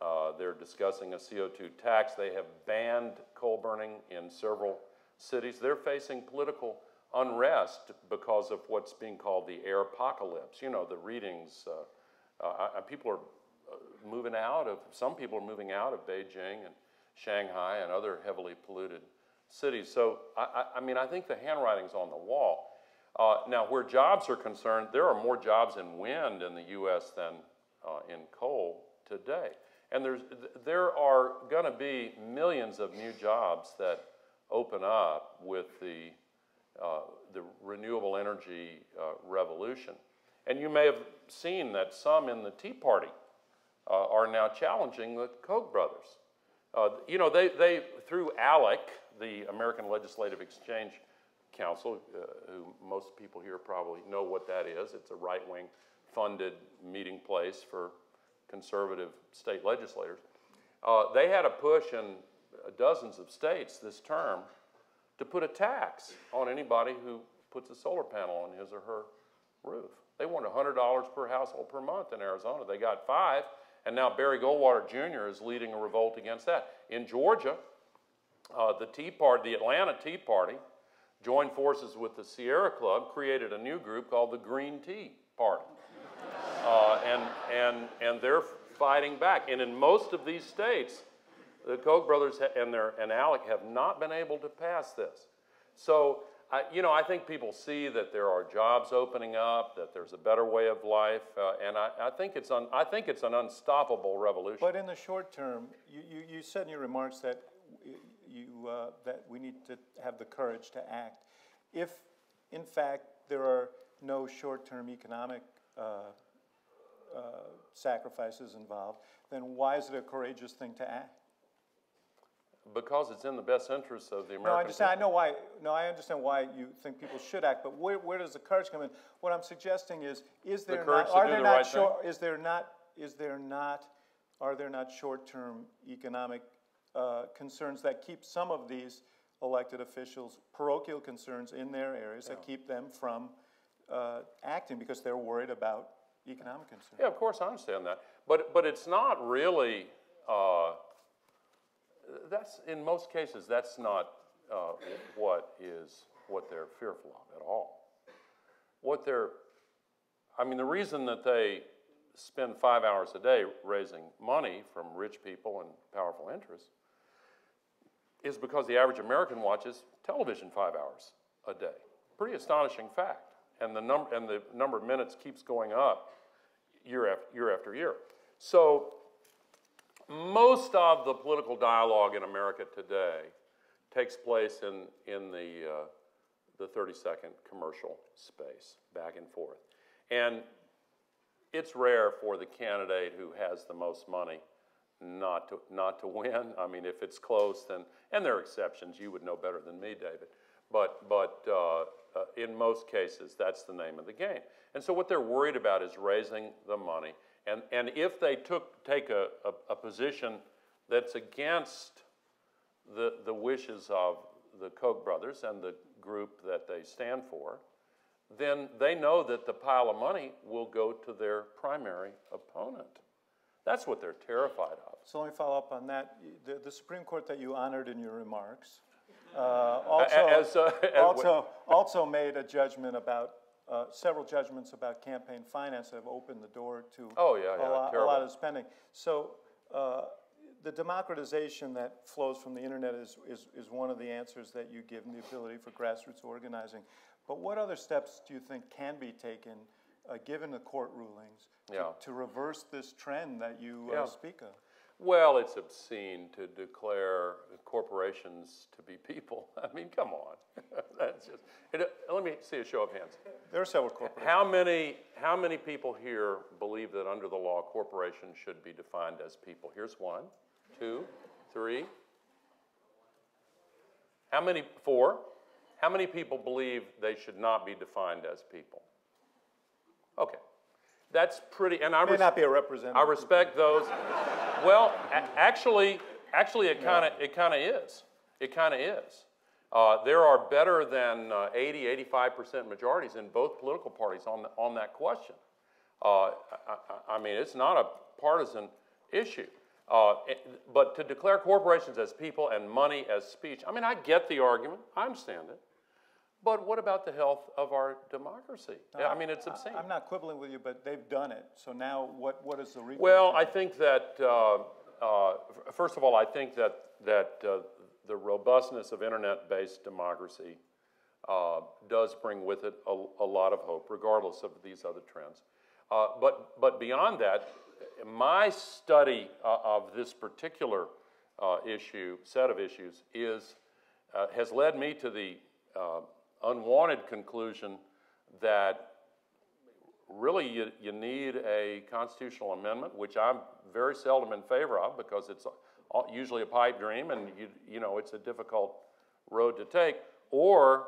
Uh, they're discussing a CO2 tax. They have banned coal burning in several cities, they're facing political unrest because of what's being called the air apocalypse. You know, the readings, uh, uh, people are uh, moving out of, some people are moving out of Beijing and Shanghai and other heavily polluted cities. So, I, I mean, I think the handwriting's on the wall. Uh, now, where jobs are concerned, there are more jobs in wind in the U.S. than uh, in coal today. And there's, there are going to be millions of new jobs that open up with the, uh, the renewable energy uh, revolution. And you may have seen that some in the Tea Party uh, are now challenging the Koch brothers. Uh, you know, they, they, through ALEC, the American Legislative Exchange Council, uh, who most people here probably know what that is, it's a right wing funded meeting place for conservative state legislators. Uh, they had a push in dozens of states this term to put a tax on anybody who puts a solar panel on his or her roof. They want $100 per household per month in Arizona. They got five, and now Barry Goldwater Jr. is leading a revolt against that. In Georgia, uh, the Tea Party, the Atlanta Tea Party, joined forces with the Sierra Club, created a new group called the Green Tea Party. Uh, and, and, and they're fighting back. And in most of these states, the Koch brothers and, their, and ALEC have not been able to pass this. So, you know, I think people see that there are jobs opening up, that there's a better way of life, uh, and I, I, think it's un, I think it's an unstoppable revolution. But in the short term, you, you, you said in your remarks that you, uh, that we need to have the courage to act. If, in fact, there are no short-term economic uh, sacrifices involved, then why is it a courageous thing to act? because it's in the best interest of the American No, I understand, I know why, no, I understand why you think people should act, but where, where does the courage come in? What I'm suggesting is, is there courage not, are there the not right short, is there not, is there not, are there not short-term economic uh, concerns that keep some of these elected officials, parochial concerns in their areas that keep them from uh, acting because they're worried about economic concerns? Yeah, of course, I understand that. But, but it's not really, uh, that's, in most cases, that's not uh, what is, what they're fearful of at all. What they're, I mean, the reason that they spend five hours a day raising money from rich people and powerful interests is because the average American watches television five hours a day. Pretty astonishing fact. And the, num- and the number of minutes keeps going up year after year. After year. So, most of the political dialogue in America today takes place in, in the, uh, the 30 second commercial space, back and forth. And it's rare for the candidate who has the most money not to, not to win. I mean, if it's close, then, and there are exceptions, you would know better than me, David. But, but uh, uh, in most cases, that's the name of the game. And so what they're worried about is raising the money. And, and if they took, take a, a, a position that's against the, the wishes of the Koch brothers and the group that they stand for, then they know that the pile of money will go to their primary opponent. That's what they're terrified of. So let me follow up on that. The, the Supreme Court that you honored in your remarks also, as, uh, [LAUGHS] also, also made a judgment about, uh, several judgments about campaign finance that have opened the door to Oh, yeah, yeah, a, lot, a lot of spending. So uh, the democratization that flows from the internet is, is, is one of the answers that you give, and the ability for grassroots organizing. But what other steps do you think can be taken, uh, given the court rulings, to, Yeah. to reverse this trend that you uh, speak of? Well, it's obscene to declare corporations to be people. [LAUGHS] I mean, come on. [LAUGHS] That's just, it, let me see a show of hands. There are several corporations. How many, how many people here believe that under the law, corporations should be defined as people? Here's one, two, three. How many, four? How many people believe they should not be defined as people? Okay. That's pretty, and I May not be a representative. I respect those. Well, actually, actually, it kind of it kind of is. It kind of is. Uh, there are better than uh, 80, 85 percent majorities in both political parties on the, on that question. Uh, I, I- mean, it's not a partisan issue. Uh, but to declare corporations as people and money as speech, I mean, I get the argument. I understand it. But what about the health of our democracy? I mean, it's obscene. I'm not quibbling with you, but they've done it. So now, what, what is the recourse? Well, I think that, uh, uh, first of all, I think that, that uh, the robustness of internet-based democracy uh, does bring with it a, a lot of hope, regardless of these other trends. Uh, but, but beyond that, my study uh, of this particular uh, issue, set of issues, is, uh, has led me to the uh, unwanted conclusion that really you, you need a constitutional amendment, which I'm very seldom in favor of because it's usually a pipe dream and you, you know it's a difficult road to take, or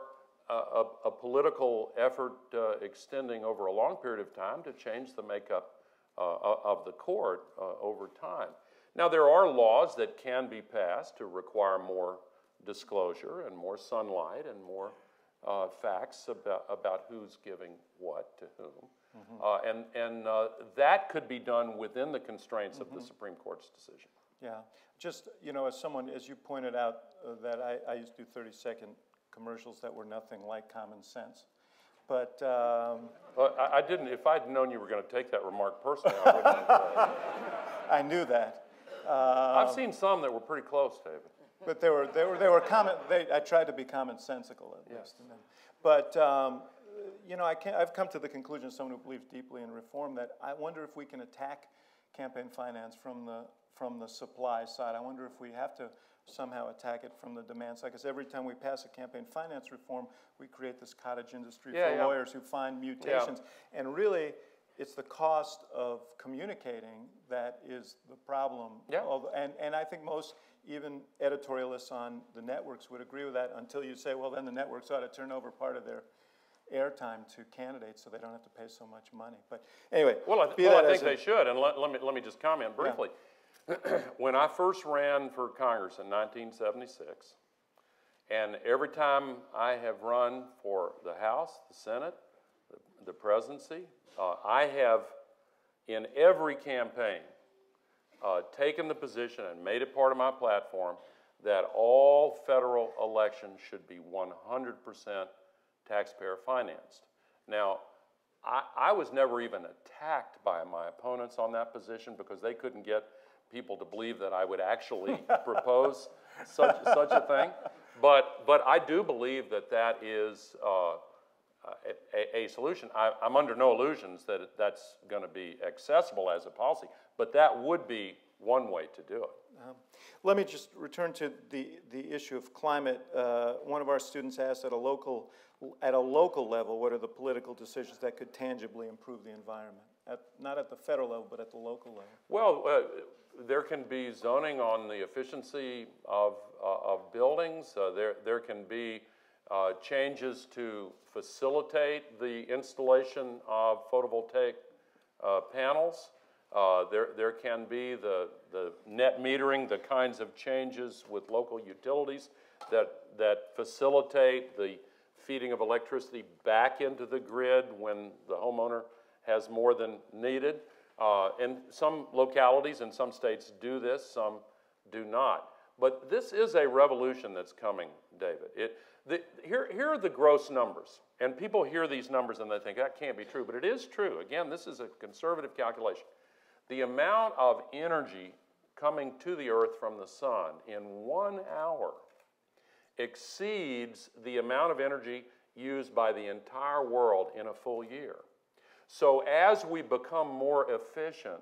a, a, a political effort uh, extending over a long period of time to change the makeup uh, of the court uh, over time. Now, there are laws that can be passed to require more disclosure and more sunlight and more uh, facts about, about who's giving what to whom. Uh, and and uh, that could be done within the constraints of the Supreme Court's decision. Yeah, just, you know, as someone, as you pointed out, uh, that I, I used to do 30-second commercials that were nothing like common sense. But, um, I, I didn't, if I'd known you were going to take that remark personally, I wouldn't [LAUGHS] have. I knew that. I've seen some that were pretty close, David. But they were, they were, they were common, they, I tried to be commonsensical at least. in. But, um, you know, I can't, I've come to the conclusion, as someone who believes deeply in reform, that I wonder if we can attack campaign finance from the, from the supply side. I wonder if we have to somehow attack it from the demand side, because every time we pass a campaign finance reform, we create this cottage industry Yeah, for yeah. lawyers who find mutations. Yeah. And really, it's the cost of communicating that is the problem. Yeah. And, and I think most, even editorialists on the networks would agree with that until you say, well, then the networks ought to turn over part of their airtime to candidates so they don't have to pay so much money. But anyway, Well, I, be well, I think they should, and let, let me, let me just comment briefly. [CLEARS THROAT] when I first ran for Congress in 1976, and every time I have run for the House, the Senate, the, the presidency, uh, I have, in every campaign, uh, taken the position and made it part of my platform that all federal elections should be 100% taxpayer financed. Now, I, I was never even attacked by my opponents on that position because they couldn't get people to believe that I would actually [LAUGHS] propose such, such a thing. But, but I do believe that that is uh, a, a, a solution. I, I'm under no illusions that that's going to be accessible as a policy, but that would be one way to do it. Let me just return to the, the issue of climate. Uh, one of our students asked at a local, at a local level, what are the political decisions that could tangibly improve the environment? At, not at the federal level, but at the local level. Well, uh, there can be zoning on the efficiency of, uh, of buildings. Uh, there, there can be uh, changes to facilitate the installation of photovoltaic uh, panels. Uh, there, there can be the, the net metering, the kinds of changes with local utilities that, that facilitate the feeding of electricity back into the grid when the homeowner has more than needed. Uh, and some localities and some states do this, some do not. But this is a revolution that's coming, David. It, the, here, here are the gross numbers. And people hear these numbers and they think that can't be true, but it is true. Again, this is a conservative calculation. The amount of energy coming to the earth from the sun in one hour exceeds the amount of energy used by the entire world in a full year. So, as we become more efficient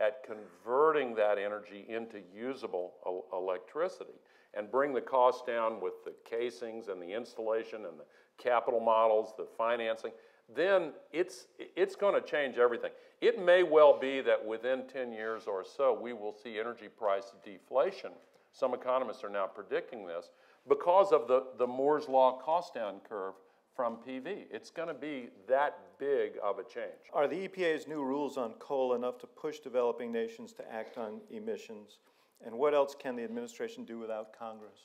at converting that energy into usable uh, electricity and bring the cost down with the casings and the installation and the capital models, the financing, then it's, it's going to change everything. It may well be that within 10 years or so, we will see energy price deflation. Some economists are now predicting this because of the, the Moore's Law cost down curve from PV. It's going to be that big of a change. Are the EPA's new rules on coal enough to push developing nations to act on emissions? And what else can the administration do without Congress?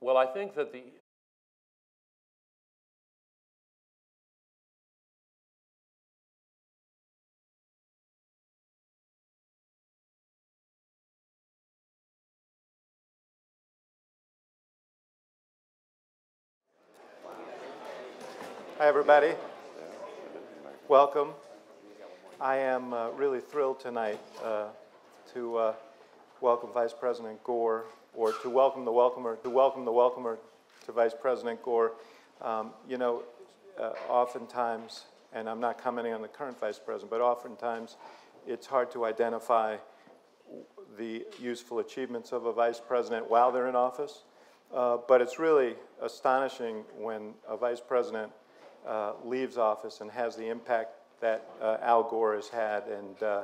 Well, I think that the Hi, everybody. Welcome. I am uh, really thrilled tonight uh, to uh, welcome Vice President Gore, or to welcome the welcomer, to welcome the welcomer to Vice President Gore. Um, you know, uh, oftentimes, and I'm not commenting on the current Vice President, but oftentimes it's hard to identify the useful achievements of a vice president while they're in office. Uh, but it's really astonishing when a vice president uh, leaves office and has the impact that uh, Al Gore has had and uh,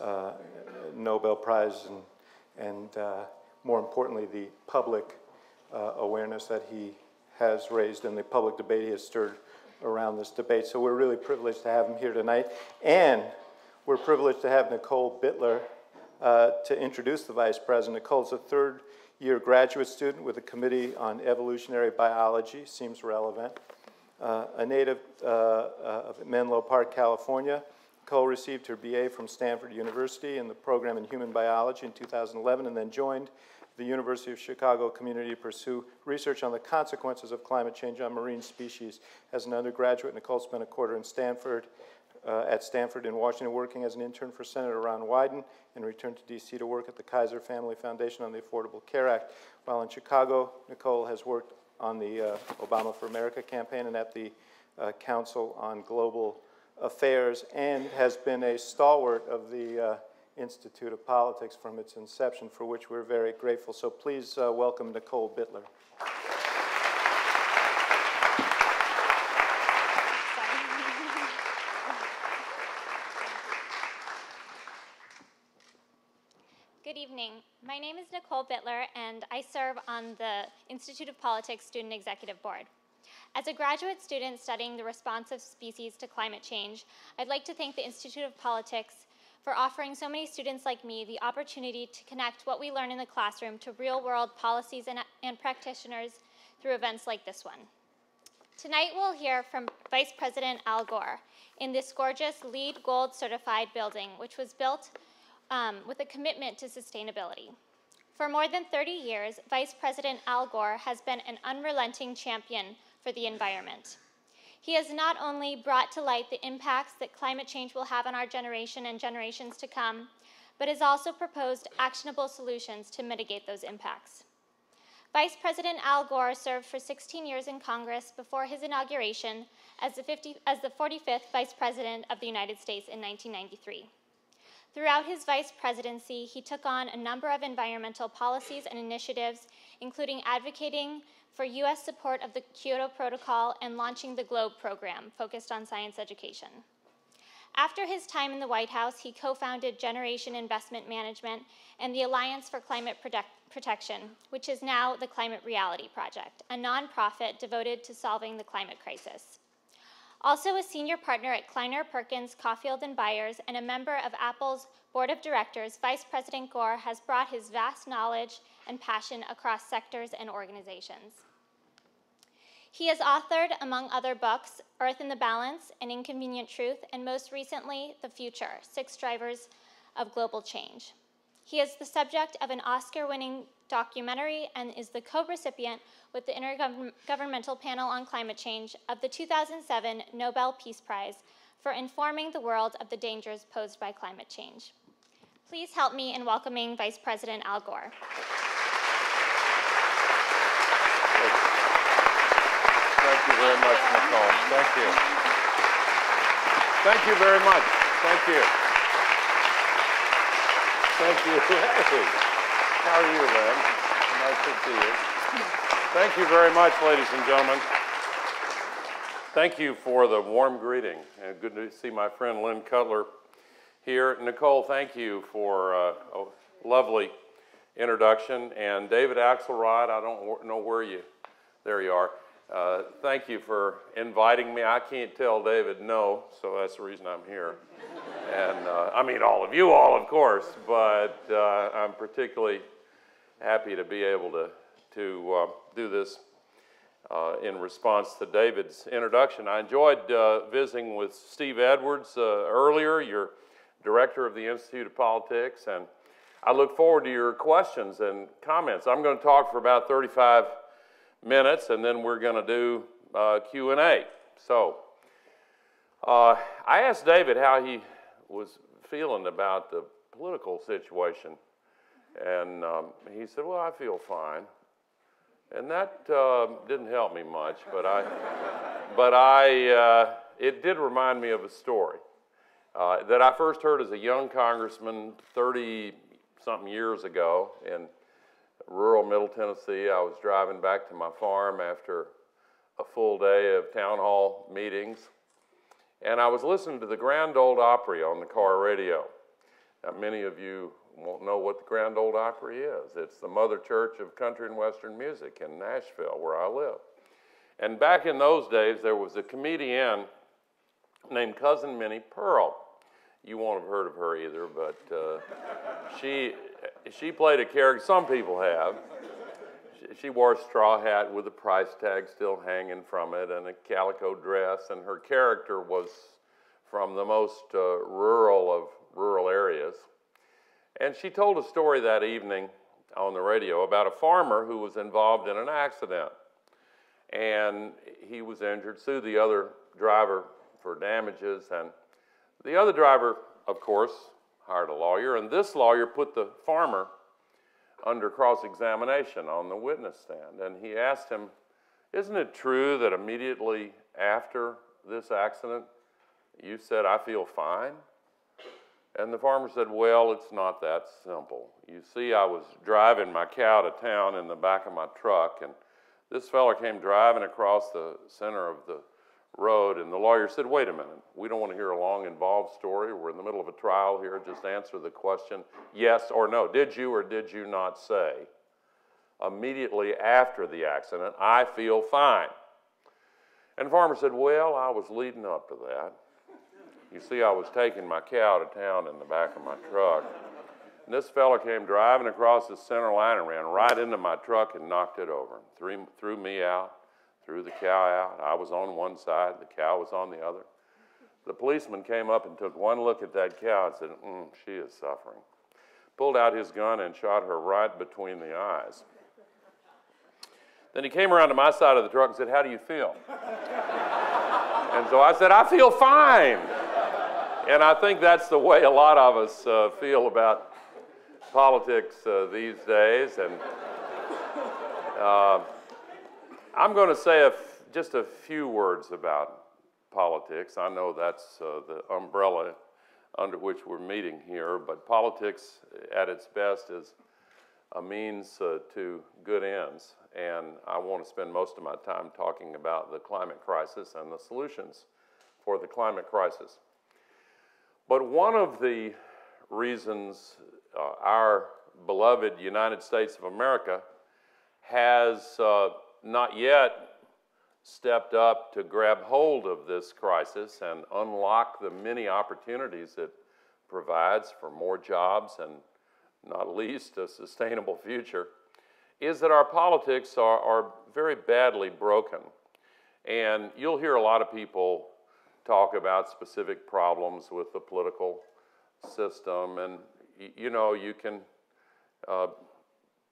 uh, Nobel Prize and, and uh, more importantly, the public uh, awareness that he has raised and the public debate he has stirred around this debate. So we're really privileged to have him here tonight. And we're privileged to have Nicole Bittler uh, to introduce the Vice President. Nicole's a third year graduate student with a Committee on Evolutionary Biology, seems relevant. Uh, a native uh, uh, of Menlo Park, California, Nicole received her BA from Stanford University in the program in human biology in 2011 and then joined the University of Chicago community to pursue research on the consequences of climate change on marine species. As an undergraduate, Nicole spent a quarter in Stanford, uh, at Stanford in Washington working as an intern for Senator Ron Wyden and returned to DC to work at the Kaiser Family Foundation on the Affordable Care Act. While in Chicago, Nicole has worked on the uh, Obama for America campaign and at the uh, Council on Global Affairs and has been a stalwart of the uh, Institute of Politics from its inception, for which we're very grateful. So please uh, welcome Nicole Bittler. Good evening. My name is Nicole Bittler, and I serve on the Institute of Politics Student Executive Board. As a graduate student studying the response of species to climate change, I'd like to thank the Institute of Politics for offering so many students like me the opportunity to connect what we learn in the classroom to real world policies and, and practitioners through events like this one. Tonight we'll hear from Vice President Al Gore in this gorgeous LEED Gold certified building, which was built um, with a commitment to sustainability. For more than 30 years, Vice President Al Gore has been an unrelenting champion for the environment. He has not only brought to light the impacts that climate change will have on our generation and generations to come, but has also proposed actionable solutions to mitigate those impacts. Vice President Al Gore served for 16 years in Congress before his inauguration as the, 50, as the 45th Vice President of the United States in 1993. Throughout his vice presidency, he took on a number of environmental policies and initiatives, including advocating for U.S. support of the Kyoto Protocol and launching the GLOBE program, focused on science education. After his time in the White House, he co founded Generation Investment Management and the Alliance for Climate Protect Protection, which is now the Climate Reality Project, a nonprofit devoted to solving the climate crisis. Also a senior partner at Kleiner Perkins, Caufield and Byers, and a member of Apple's board of directors, Vice President Gore has brought his vast knowledge and passion across sectors and organizations. He has authored, among other books, Earth in the Balance, An Inconvenient Truth, and most recently, The Future Six Drivers of Global Change. He is the subject of an Oscar winning documentary and is the co recipient with the Intergovernmental Panel on Climate Change of the 2007 Nobel Peace Prize for informing the world of the dangers posed by climate change. Please help me in welcoming Vice President Al Gore. Thank you very much, Nicole. Thank you. Thank you very much. Thank you. Thank you. [LAUGHS] How are you, Lynn? Nice to see you. Thank you very much, ladies and gentlemen. Thank you for the warm greeting. And good to see my friend Lynn Cutler here. Nicole, thank you for uh, a lovely introduction. And David Axelrod, I don't know where you, there you are. Uh, thank you for inviting me. I can't tell David no, so that's the reason I'm here. and uh, I mean, all of you all, of course, but uh, I'm particularly happy to be able to, to uh, do this uh, in response to David's introduction. I enjoyed uh, visiting with Steve Edwards earlier, your director of the Institute of Politics, and I look forward to your questions and comments. I'm going to talk for about 35 minutes, and then we're going to do uh, Q&A. So uh, I asked David how he was feeling about the political situation, and um, he said, well, I feel fine. And that uh, didn't help me much, but I, [LAUGHS] but I, uh, it did remind me of a story uh, that I first heard as a young congressman 30 something years ago in rural Middle Tennessee. I was driving back to my farm after a full day of town hall meetings, and I was listening to the Grand Ole Opry on the car radio. Now, many of you won't know what the Grand Ole Opry is. It's the mother church of country and western music in Nashville, where I live. And back in those days, there was a comedian named Cousin Minnie Pearl. You won't have heard of her either, but uh, she she played a character, some people have. She wore a straw hat with a price tag still hanging from it and a calico dress, and her character was from the most uh, rural of rural areas. And she told a story that evening on the radio about a farmer who was involved in an accident. And he was injured, sued the other driver for damages. And the other driver, of course, hired a lawyer. And this lawyer put the farmer under cross examination on the witness stand. And he asked him, Isn't it true that immediately after this accident, you said, I feel fine? And the farmer said, Well, it's not that simple. You see, I was driving my cow to town in the back of my truck, and this fella came driving across the center of the road, and the lawyer said, Wait a minute, we don't want to hear a long, involved story. We're in the middle of a trial here. Just answer the question yes or no. Did you or did you not say, immediately after the accident, I feel fine? And the farmer said, Well, I was leading up to that. You see, I was taking my cow to town in the back of my truck. And this fella came driving across the center line and ran right into my truck and knocked it over. Threw, threw me out, threw the cow out. I was on one side, the cow was on the other. The policeman came up and took one look at that cow and said, mm, She is suffering. Pulled out his gun and shot her right between the eyes. Then he came around to my side of the truck and said, How do you feel? and so I said, I feel fine. And I think that's the way a lot of us uh, feel about politics uh, these days. And uh, I'm going to say just a few words about politics. I know that's uh, the umbrella under which we're meeting here, but politics at its best is a means uh, to good ends. And I want to spend most of my time talking about the climate crisis and the solutions for the climate crisis. But one of the reasons uh, our beloved United States of America has uh, not yet stepped up to grab hold of this crisis and unlock the many opportunities it provides for more jobs and not least a sustainable future, is that our politics are, are very badly broken. And you'll hear a lot of people talk about specific problems with the political system. And, you know, you can uh,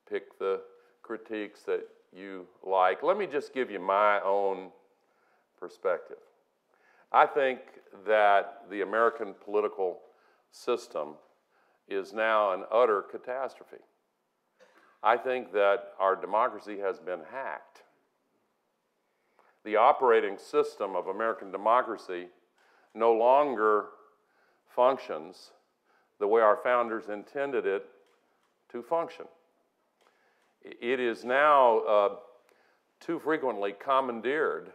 pick the critiques that you like. Let me just give you my own perspective. I think that the American political system is now an utter catastrophe. I think that our democracy has been hacked the operating system of American democracy no longer functions the way our founders intended it to function. It is now uh, too frequently commandeered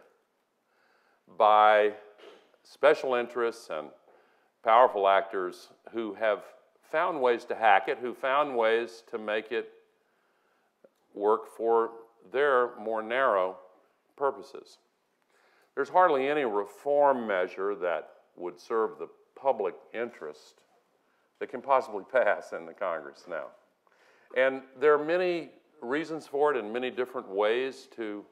by special interests and powerful actors who have found ways to hack it, who found ways to make it work for their more narrow purposes. There's hardly any reform measure that would serve the public interest that can possibly pass in the Congress now. And there are many reasons for it and many different ways to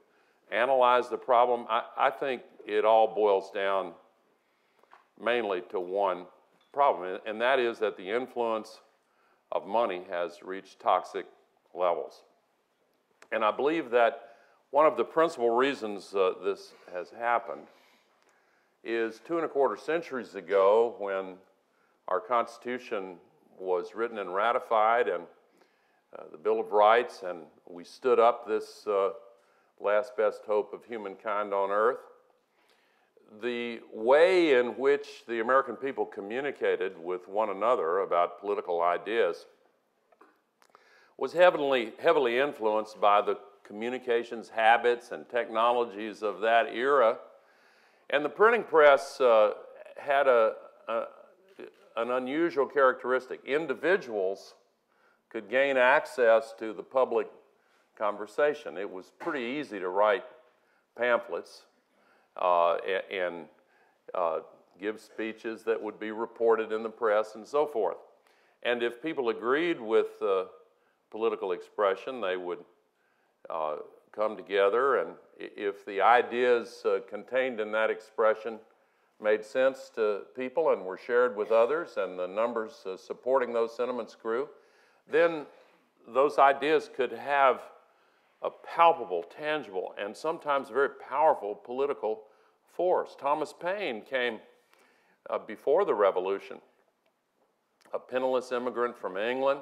analyze the problem. I, I think it all boils down mainly to one problem, and that is that the influence of money has reached toxic levels. And I believe that one of the principal reasons uh, this has happened is two and a quarter centuries ago when our Constitution was written and ratified and uh, the Bill of Rights, and we stood up this uh, last best hope of humankind on earth. The way in which the American people communicated with one another about political ideas was heavily, heavily influenced by the communications habits and technologies of that era. And the printing press uh, had a, a, an unusual characteristic. Individuals could gain access to the public conversation. It was pretty easy to write pamphlets uh, and uh, give speeches that would be reported in the press and so forth. And if people agreed with uh, political expression, they would uh, come together, and if the ideas uh, contained in that expression made sense to people and were shared with others, and the numbers uh, supporting those sentiments grew, then those ideas could have a palpable, tangible, and sometimes very powerful political force. Thomas Paine came uh, before the revolution, a penniless immigrant from England,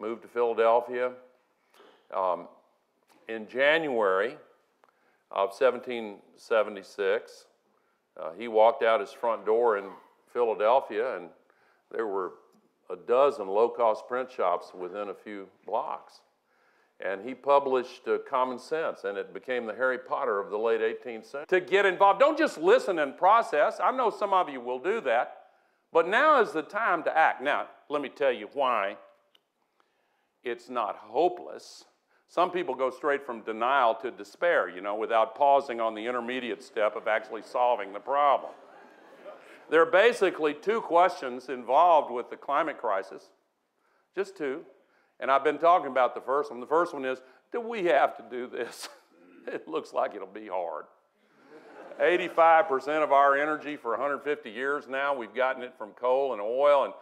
moved to Philadelphia. Um, in January of 1776, uh, he walked out his front door in Philadelphia, and there were a dozen low cost print shops within a few blocks. And he published uh, Common Sense, and it became the Harry Potter of the late 18th century. To get involved, don't just listen and process. I know some of you will do that, but now is the time to act. Now, let me tell you why it's not hopeless. Some people go straight from denial to despair, you know, without pausing on the intermediate step of actually solving the problem. There are basically two questions involved with the climate crisis, just two. And I've been talking about the first one. The first one is do we have to do this? [LAUGHS] it looks like it'll be hard. 85% of our energy for 150 years now, we've gotten it from coal and oil. And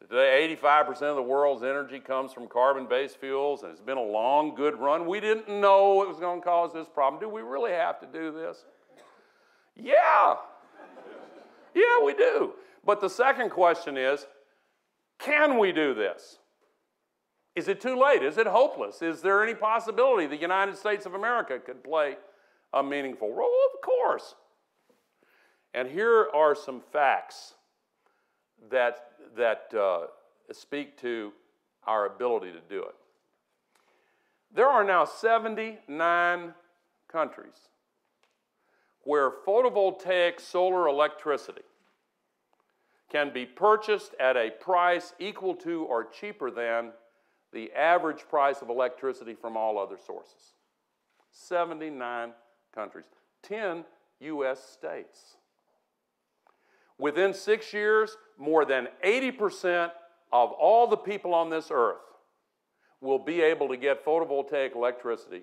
today, 85% of the world's energy comes from carbon based fuels. And it's been a long, good run. We didn't know it was going to cause this problem. Do we really have to do this? Yeah. Yeah, we do. But the second question is can we do this? Is it too late? Is it hopeless? Is there any possibility the United States of America could play a meaningful role? Of course. And here are some facts that, that uh, speak to our ability to do it. There are now 79 countries where photovoltaic solar electricity can be purchased at a price equal to or cheaper than the average price of electricity from all other sources. 79 countries, 10 U.S. states. Within six years, more than 80% of all the people on this earth will be able to get photovoltaic electricity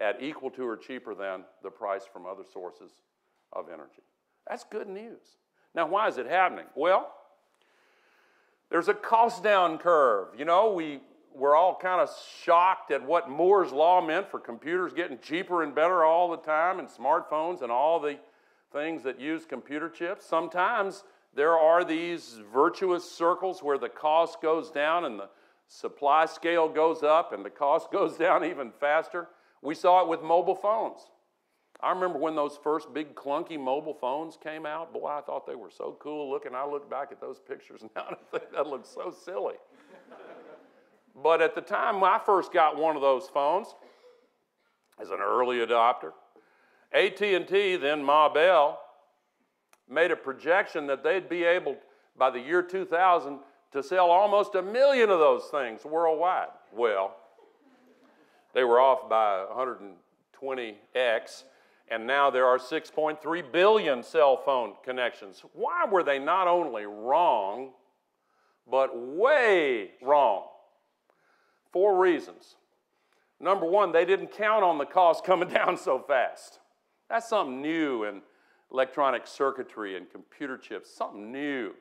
at equal to or cheaper than the price from other sources of energy. That's good news. Now, why is it happening? Well, there's a cost down curve. You know, we, we're all kind of shocked at what Moore's Law meant for computers getting cheaper and better all the time, and smartphones and all the things that use computer chips. Sometimes there are these virtuous circles where the cost goes down and the supply scale goes up and the cost [LAUGHS] goes down even faster. We saw it with mobile phones. I remember when those first big clunky mobile phones came out. Boy, I thought they were so cool looking. I look back at those pictures [LAUGHS] now and I think that looks so silly. But at the time when I first got one of those phones, as an early adopter, AT&T, then Ma Bell, made a projection that they'd be able, by the year 2000, to sell almost a million of those things worldwide. Well, they were off by 120x, and now there are 6.3 billion cell phone connections. Why were they not only wrong, but way wrong? Four reasons. Number one, they didn't count on the cost coming [LAUGHS] down so fast. That's something new in electronic circuitry and computer chips, something new.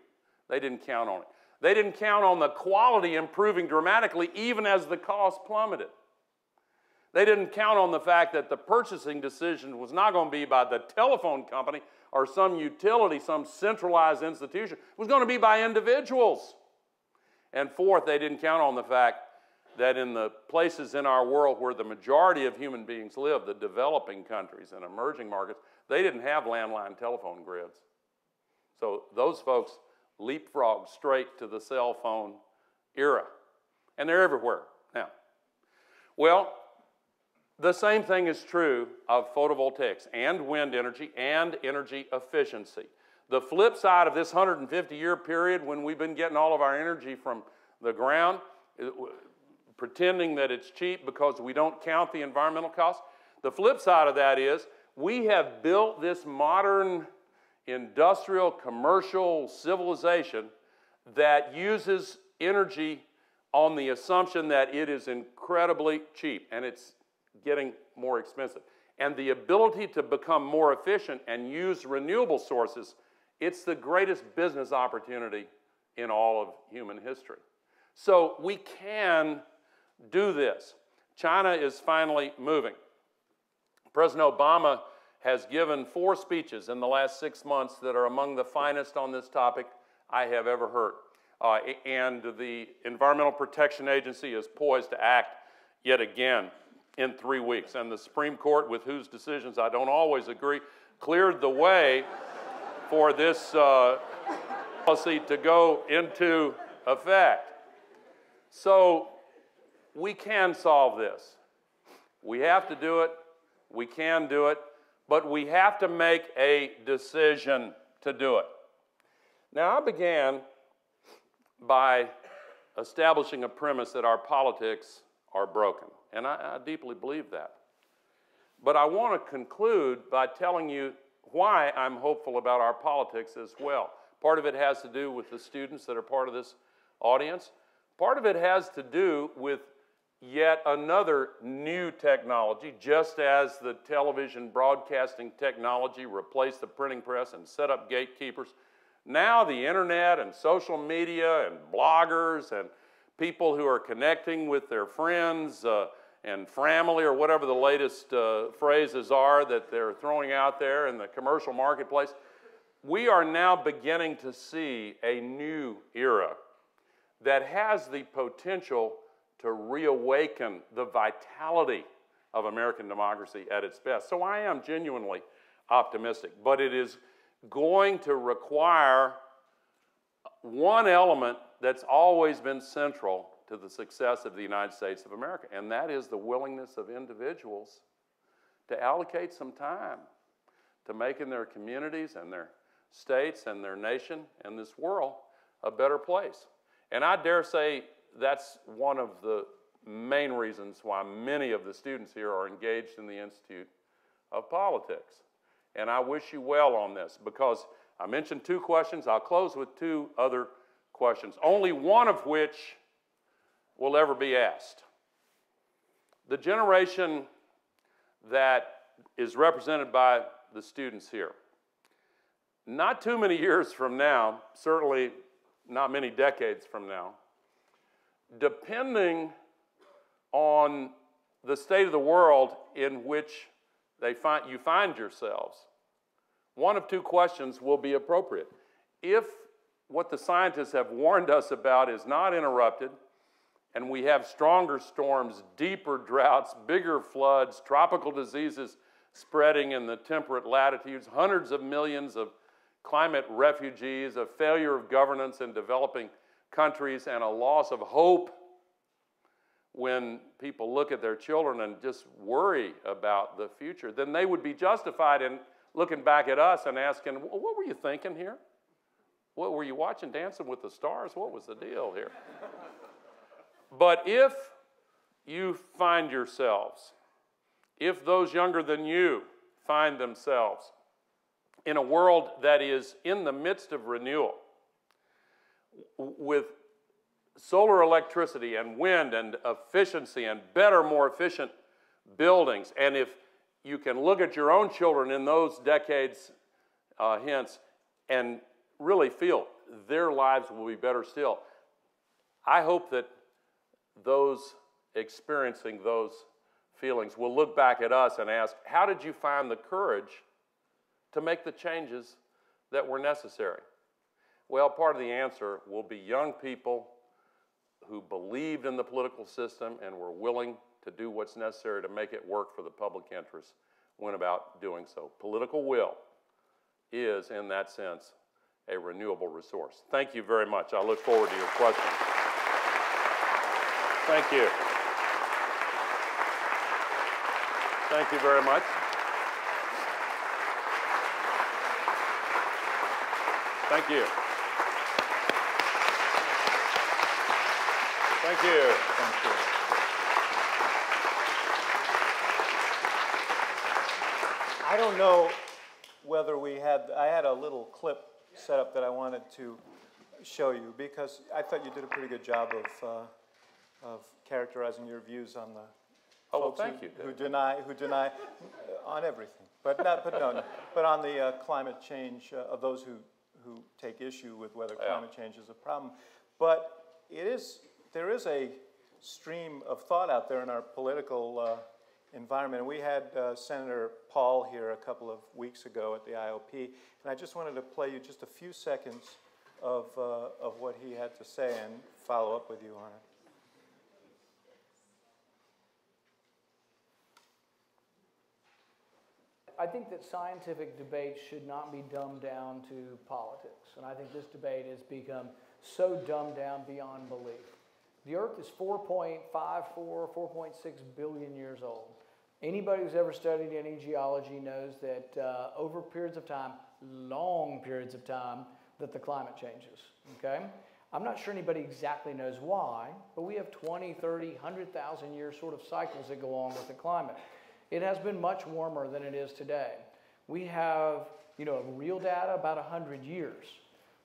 They didn't count on it. They didn't count on the quality improving dramatically even as the cost plummeted. They didn't count on the fact that the purchasing decision was not going to be by the telephone company or some utility, some centralized institution. It was going to be by individuals. And fourth, they didn't count on the fact that in the places in our world where the majority of human beings live, the developing countries and emerging markets, they didn't have landline telephone grids. So those folks leapfrog straight to the cell phone era. And they're everywhere now. Well, the same thing is true of photovoltaics and wind energy and energy efficiency. The flip side of this 150 year period when we've been getting all of our energy from the ground, pretending that it's cheap because we don't count the environmental costs, the flip side of that is we have built this modern industrial, commercial civilization that uses energy on the assumption that it is incredibly cheap. And it's getting more expensive. And the ability to become more efficient and use renewable sources It's the greatest business opportunity in all of human history. So we can do this. China is finally moving. President Obama has given four speeches in the last six months that are among the finest on this topic I have ever heard. Uh, and the Environmental Protection Agency is poised to act yet again in three weeks. And the Supreme Court, with whose decisions I don't always agree, cleared the way [LAUGHS] for this uh, policy to go into effect. So we can solve this. We have to do it. We can do it. But we have to make a decision to do it. Now, I began by establishing a premise that our politics are broken. And I, I deeply believe that. But I want to conclude by telling you why I'm hopeful about our politics as well. Part of it has to do with the students that are part of this audience. Part of it has to do with yet another new technology, just as the television broadcasting technology replaced the printing press and set up gatekeepers. Now, the internet and social media and bloggers and people who are connecting with their friends uh, and family, or whatever the latest uh, phrases are that they're throwing out there in the commercial marketplace, we are now beginning to see a new era that has the potential to reawaken the vitality of American democracy at its best. So I am genuinely optimistic, but it is going to require one element that's always been central to the success of the United States of America, and that is the willingness of individuals to allocate some time to making their communities and their states and their nation and this world a better place. And I dare say that's one of the main reasons why many of the students here are engaged in the Institute of Politics. And I wish you well on this because I mentioned two questions. I'll close with two other questions, only one of which will ever be asked. The generation that is represented by the students here, not too many years from now, certainly not many decades from now, depending on the state of the world in which they find, you find yourselves, one of two questions will be appropriate. If what the scientists have warned us about is not interrupted, and we have stronger storms, deeper droughts, bigger floods, tropical diseases spreading in the temperate latitudes, hundreds of millions of climate refugees, a failure of governance in developing countries, and a loss of hope when people look at their children and just worry about the future, then they would be justified in looking back at us and asking, What were you thinking here? What were you watching Dancing with the Stars? What was the deal here? [LAUGHS] but if you find yourselves, if those younger than you find themselves in a world that is in the midst of renewal, with solar electricity and wind and efficiency and better, more efficient buildings, and if you can look at your own children in those decades uh, hence and really feel their lives will be better still. I hope that those experiencing those feelings will look back at us and ask, How did you find the courage to make the changes that were necessary? Well, part of the answer will be young people who believed in the political system and were willing to do what's necessary to make it work for the public interest went about doing so. Political will is, in that sense, a renewable resource. Thank you very much. I look forward to your questions. Thank you. Thank you very much. Thank you. Thank you. Thank you. I don't know whether we had, I had a little clip set up that I wanted to show you because I thought you did a pretty good job of, uh, of characterizing your views on the Oh, well, folks thank who, you, who deny who deny uh, on everything, but not but no, but on the uh, climate change uh, of those who who take issue with whether Yeah. climate change is a problem. But it is, there is a stream of thought out there in our political uh, environment. We had uh, Senator Paul here a couple of weeks ago at the IOP, and I just wanted to play you just a few seconds of, uh, of what he had to say and follow up with you on it. I think that scientific debate should not be dumbed down to politics. And I think this debate has become so dumbed down beyond belief. The Earth is 4.54, 4.6 billion years old. Anybody who's ever studied any geology knows that uh, over periods of time, long periods of time, that the climate changes. Okay? I'm not sure anybody exactly knows why, but we have 20, 30, 100,000 year sort of cycles that go along with the climate. It has been much warmer than it is today. We have, you know, real data about 100 years.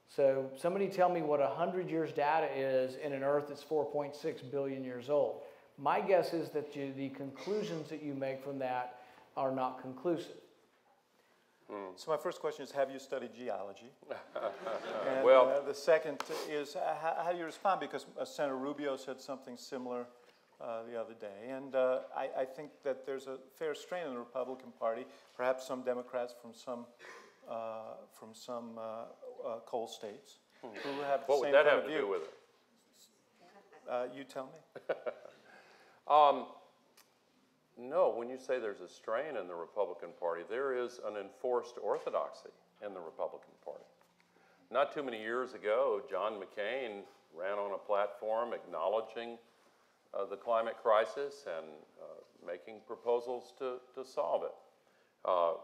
So somebody tell me what 100 years data is in an Earth that's 4.6 billion years old. My guess is that you, the conclusions that you make from that are not conclusive. So my first question is, have you studied geology? [LAUGHS] and Well- uh, the second is, uh, how, how do you respond? Because uh, Senator Rubio said something similar uh, the other day, and uh, I, I think that there's a fair strain in the Republican Party. Perhaps some Democrats from some uh, from some uh, coal states who have the What would that point have of to view. do with it? Uh, you tell me. [LAUGHS] Um, no, when you say there's a strain in the Republican Party, there is an enforced orthodoxy in the Republican Party. Not too many years ago, John McCain ran on a platform acknowledging uh, the climate crisis and uh, making proposals to, to solve it. Uh,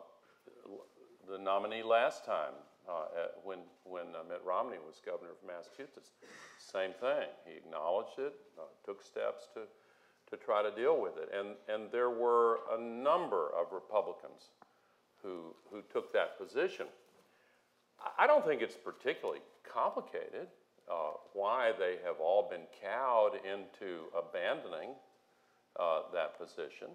the nominee last time, at- when, when uh, Mitt Romney was governor of Massachusetts, same thing. He acknowledged it, uh, took steps to, to try to deal with it. And, and there were a number of Republicans who, who took that position. I- I don't think it's particularly complicated uh, why they have all been cowed into abandoning uh, that position.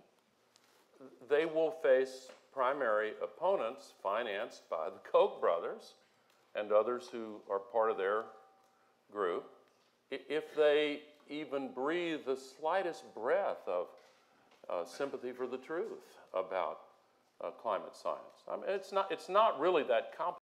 They will face primary opponents financed by the Koch brothers and others who are part of their group. If they even breathe the slightest breath of uh, sympathy for the truth about uh, climate science, I mean, it's not, it's not really that complicated.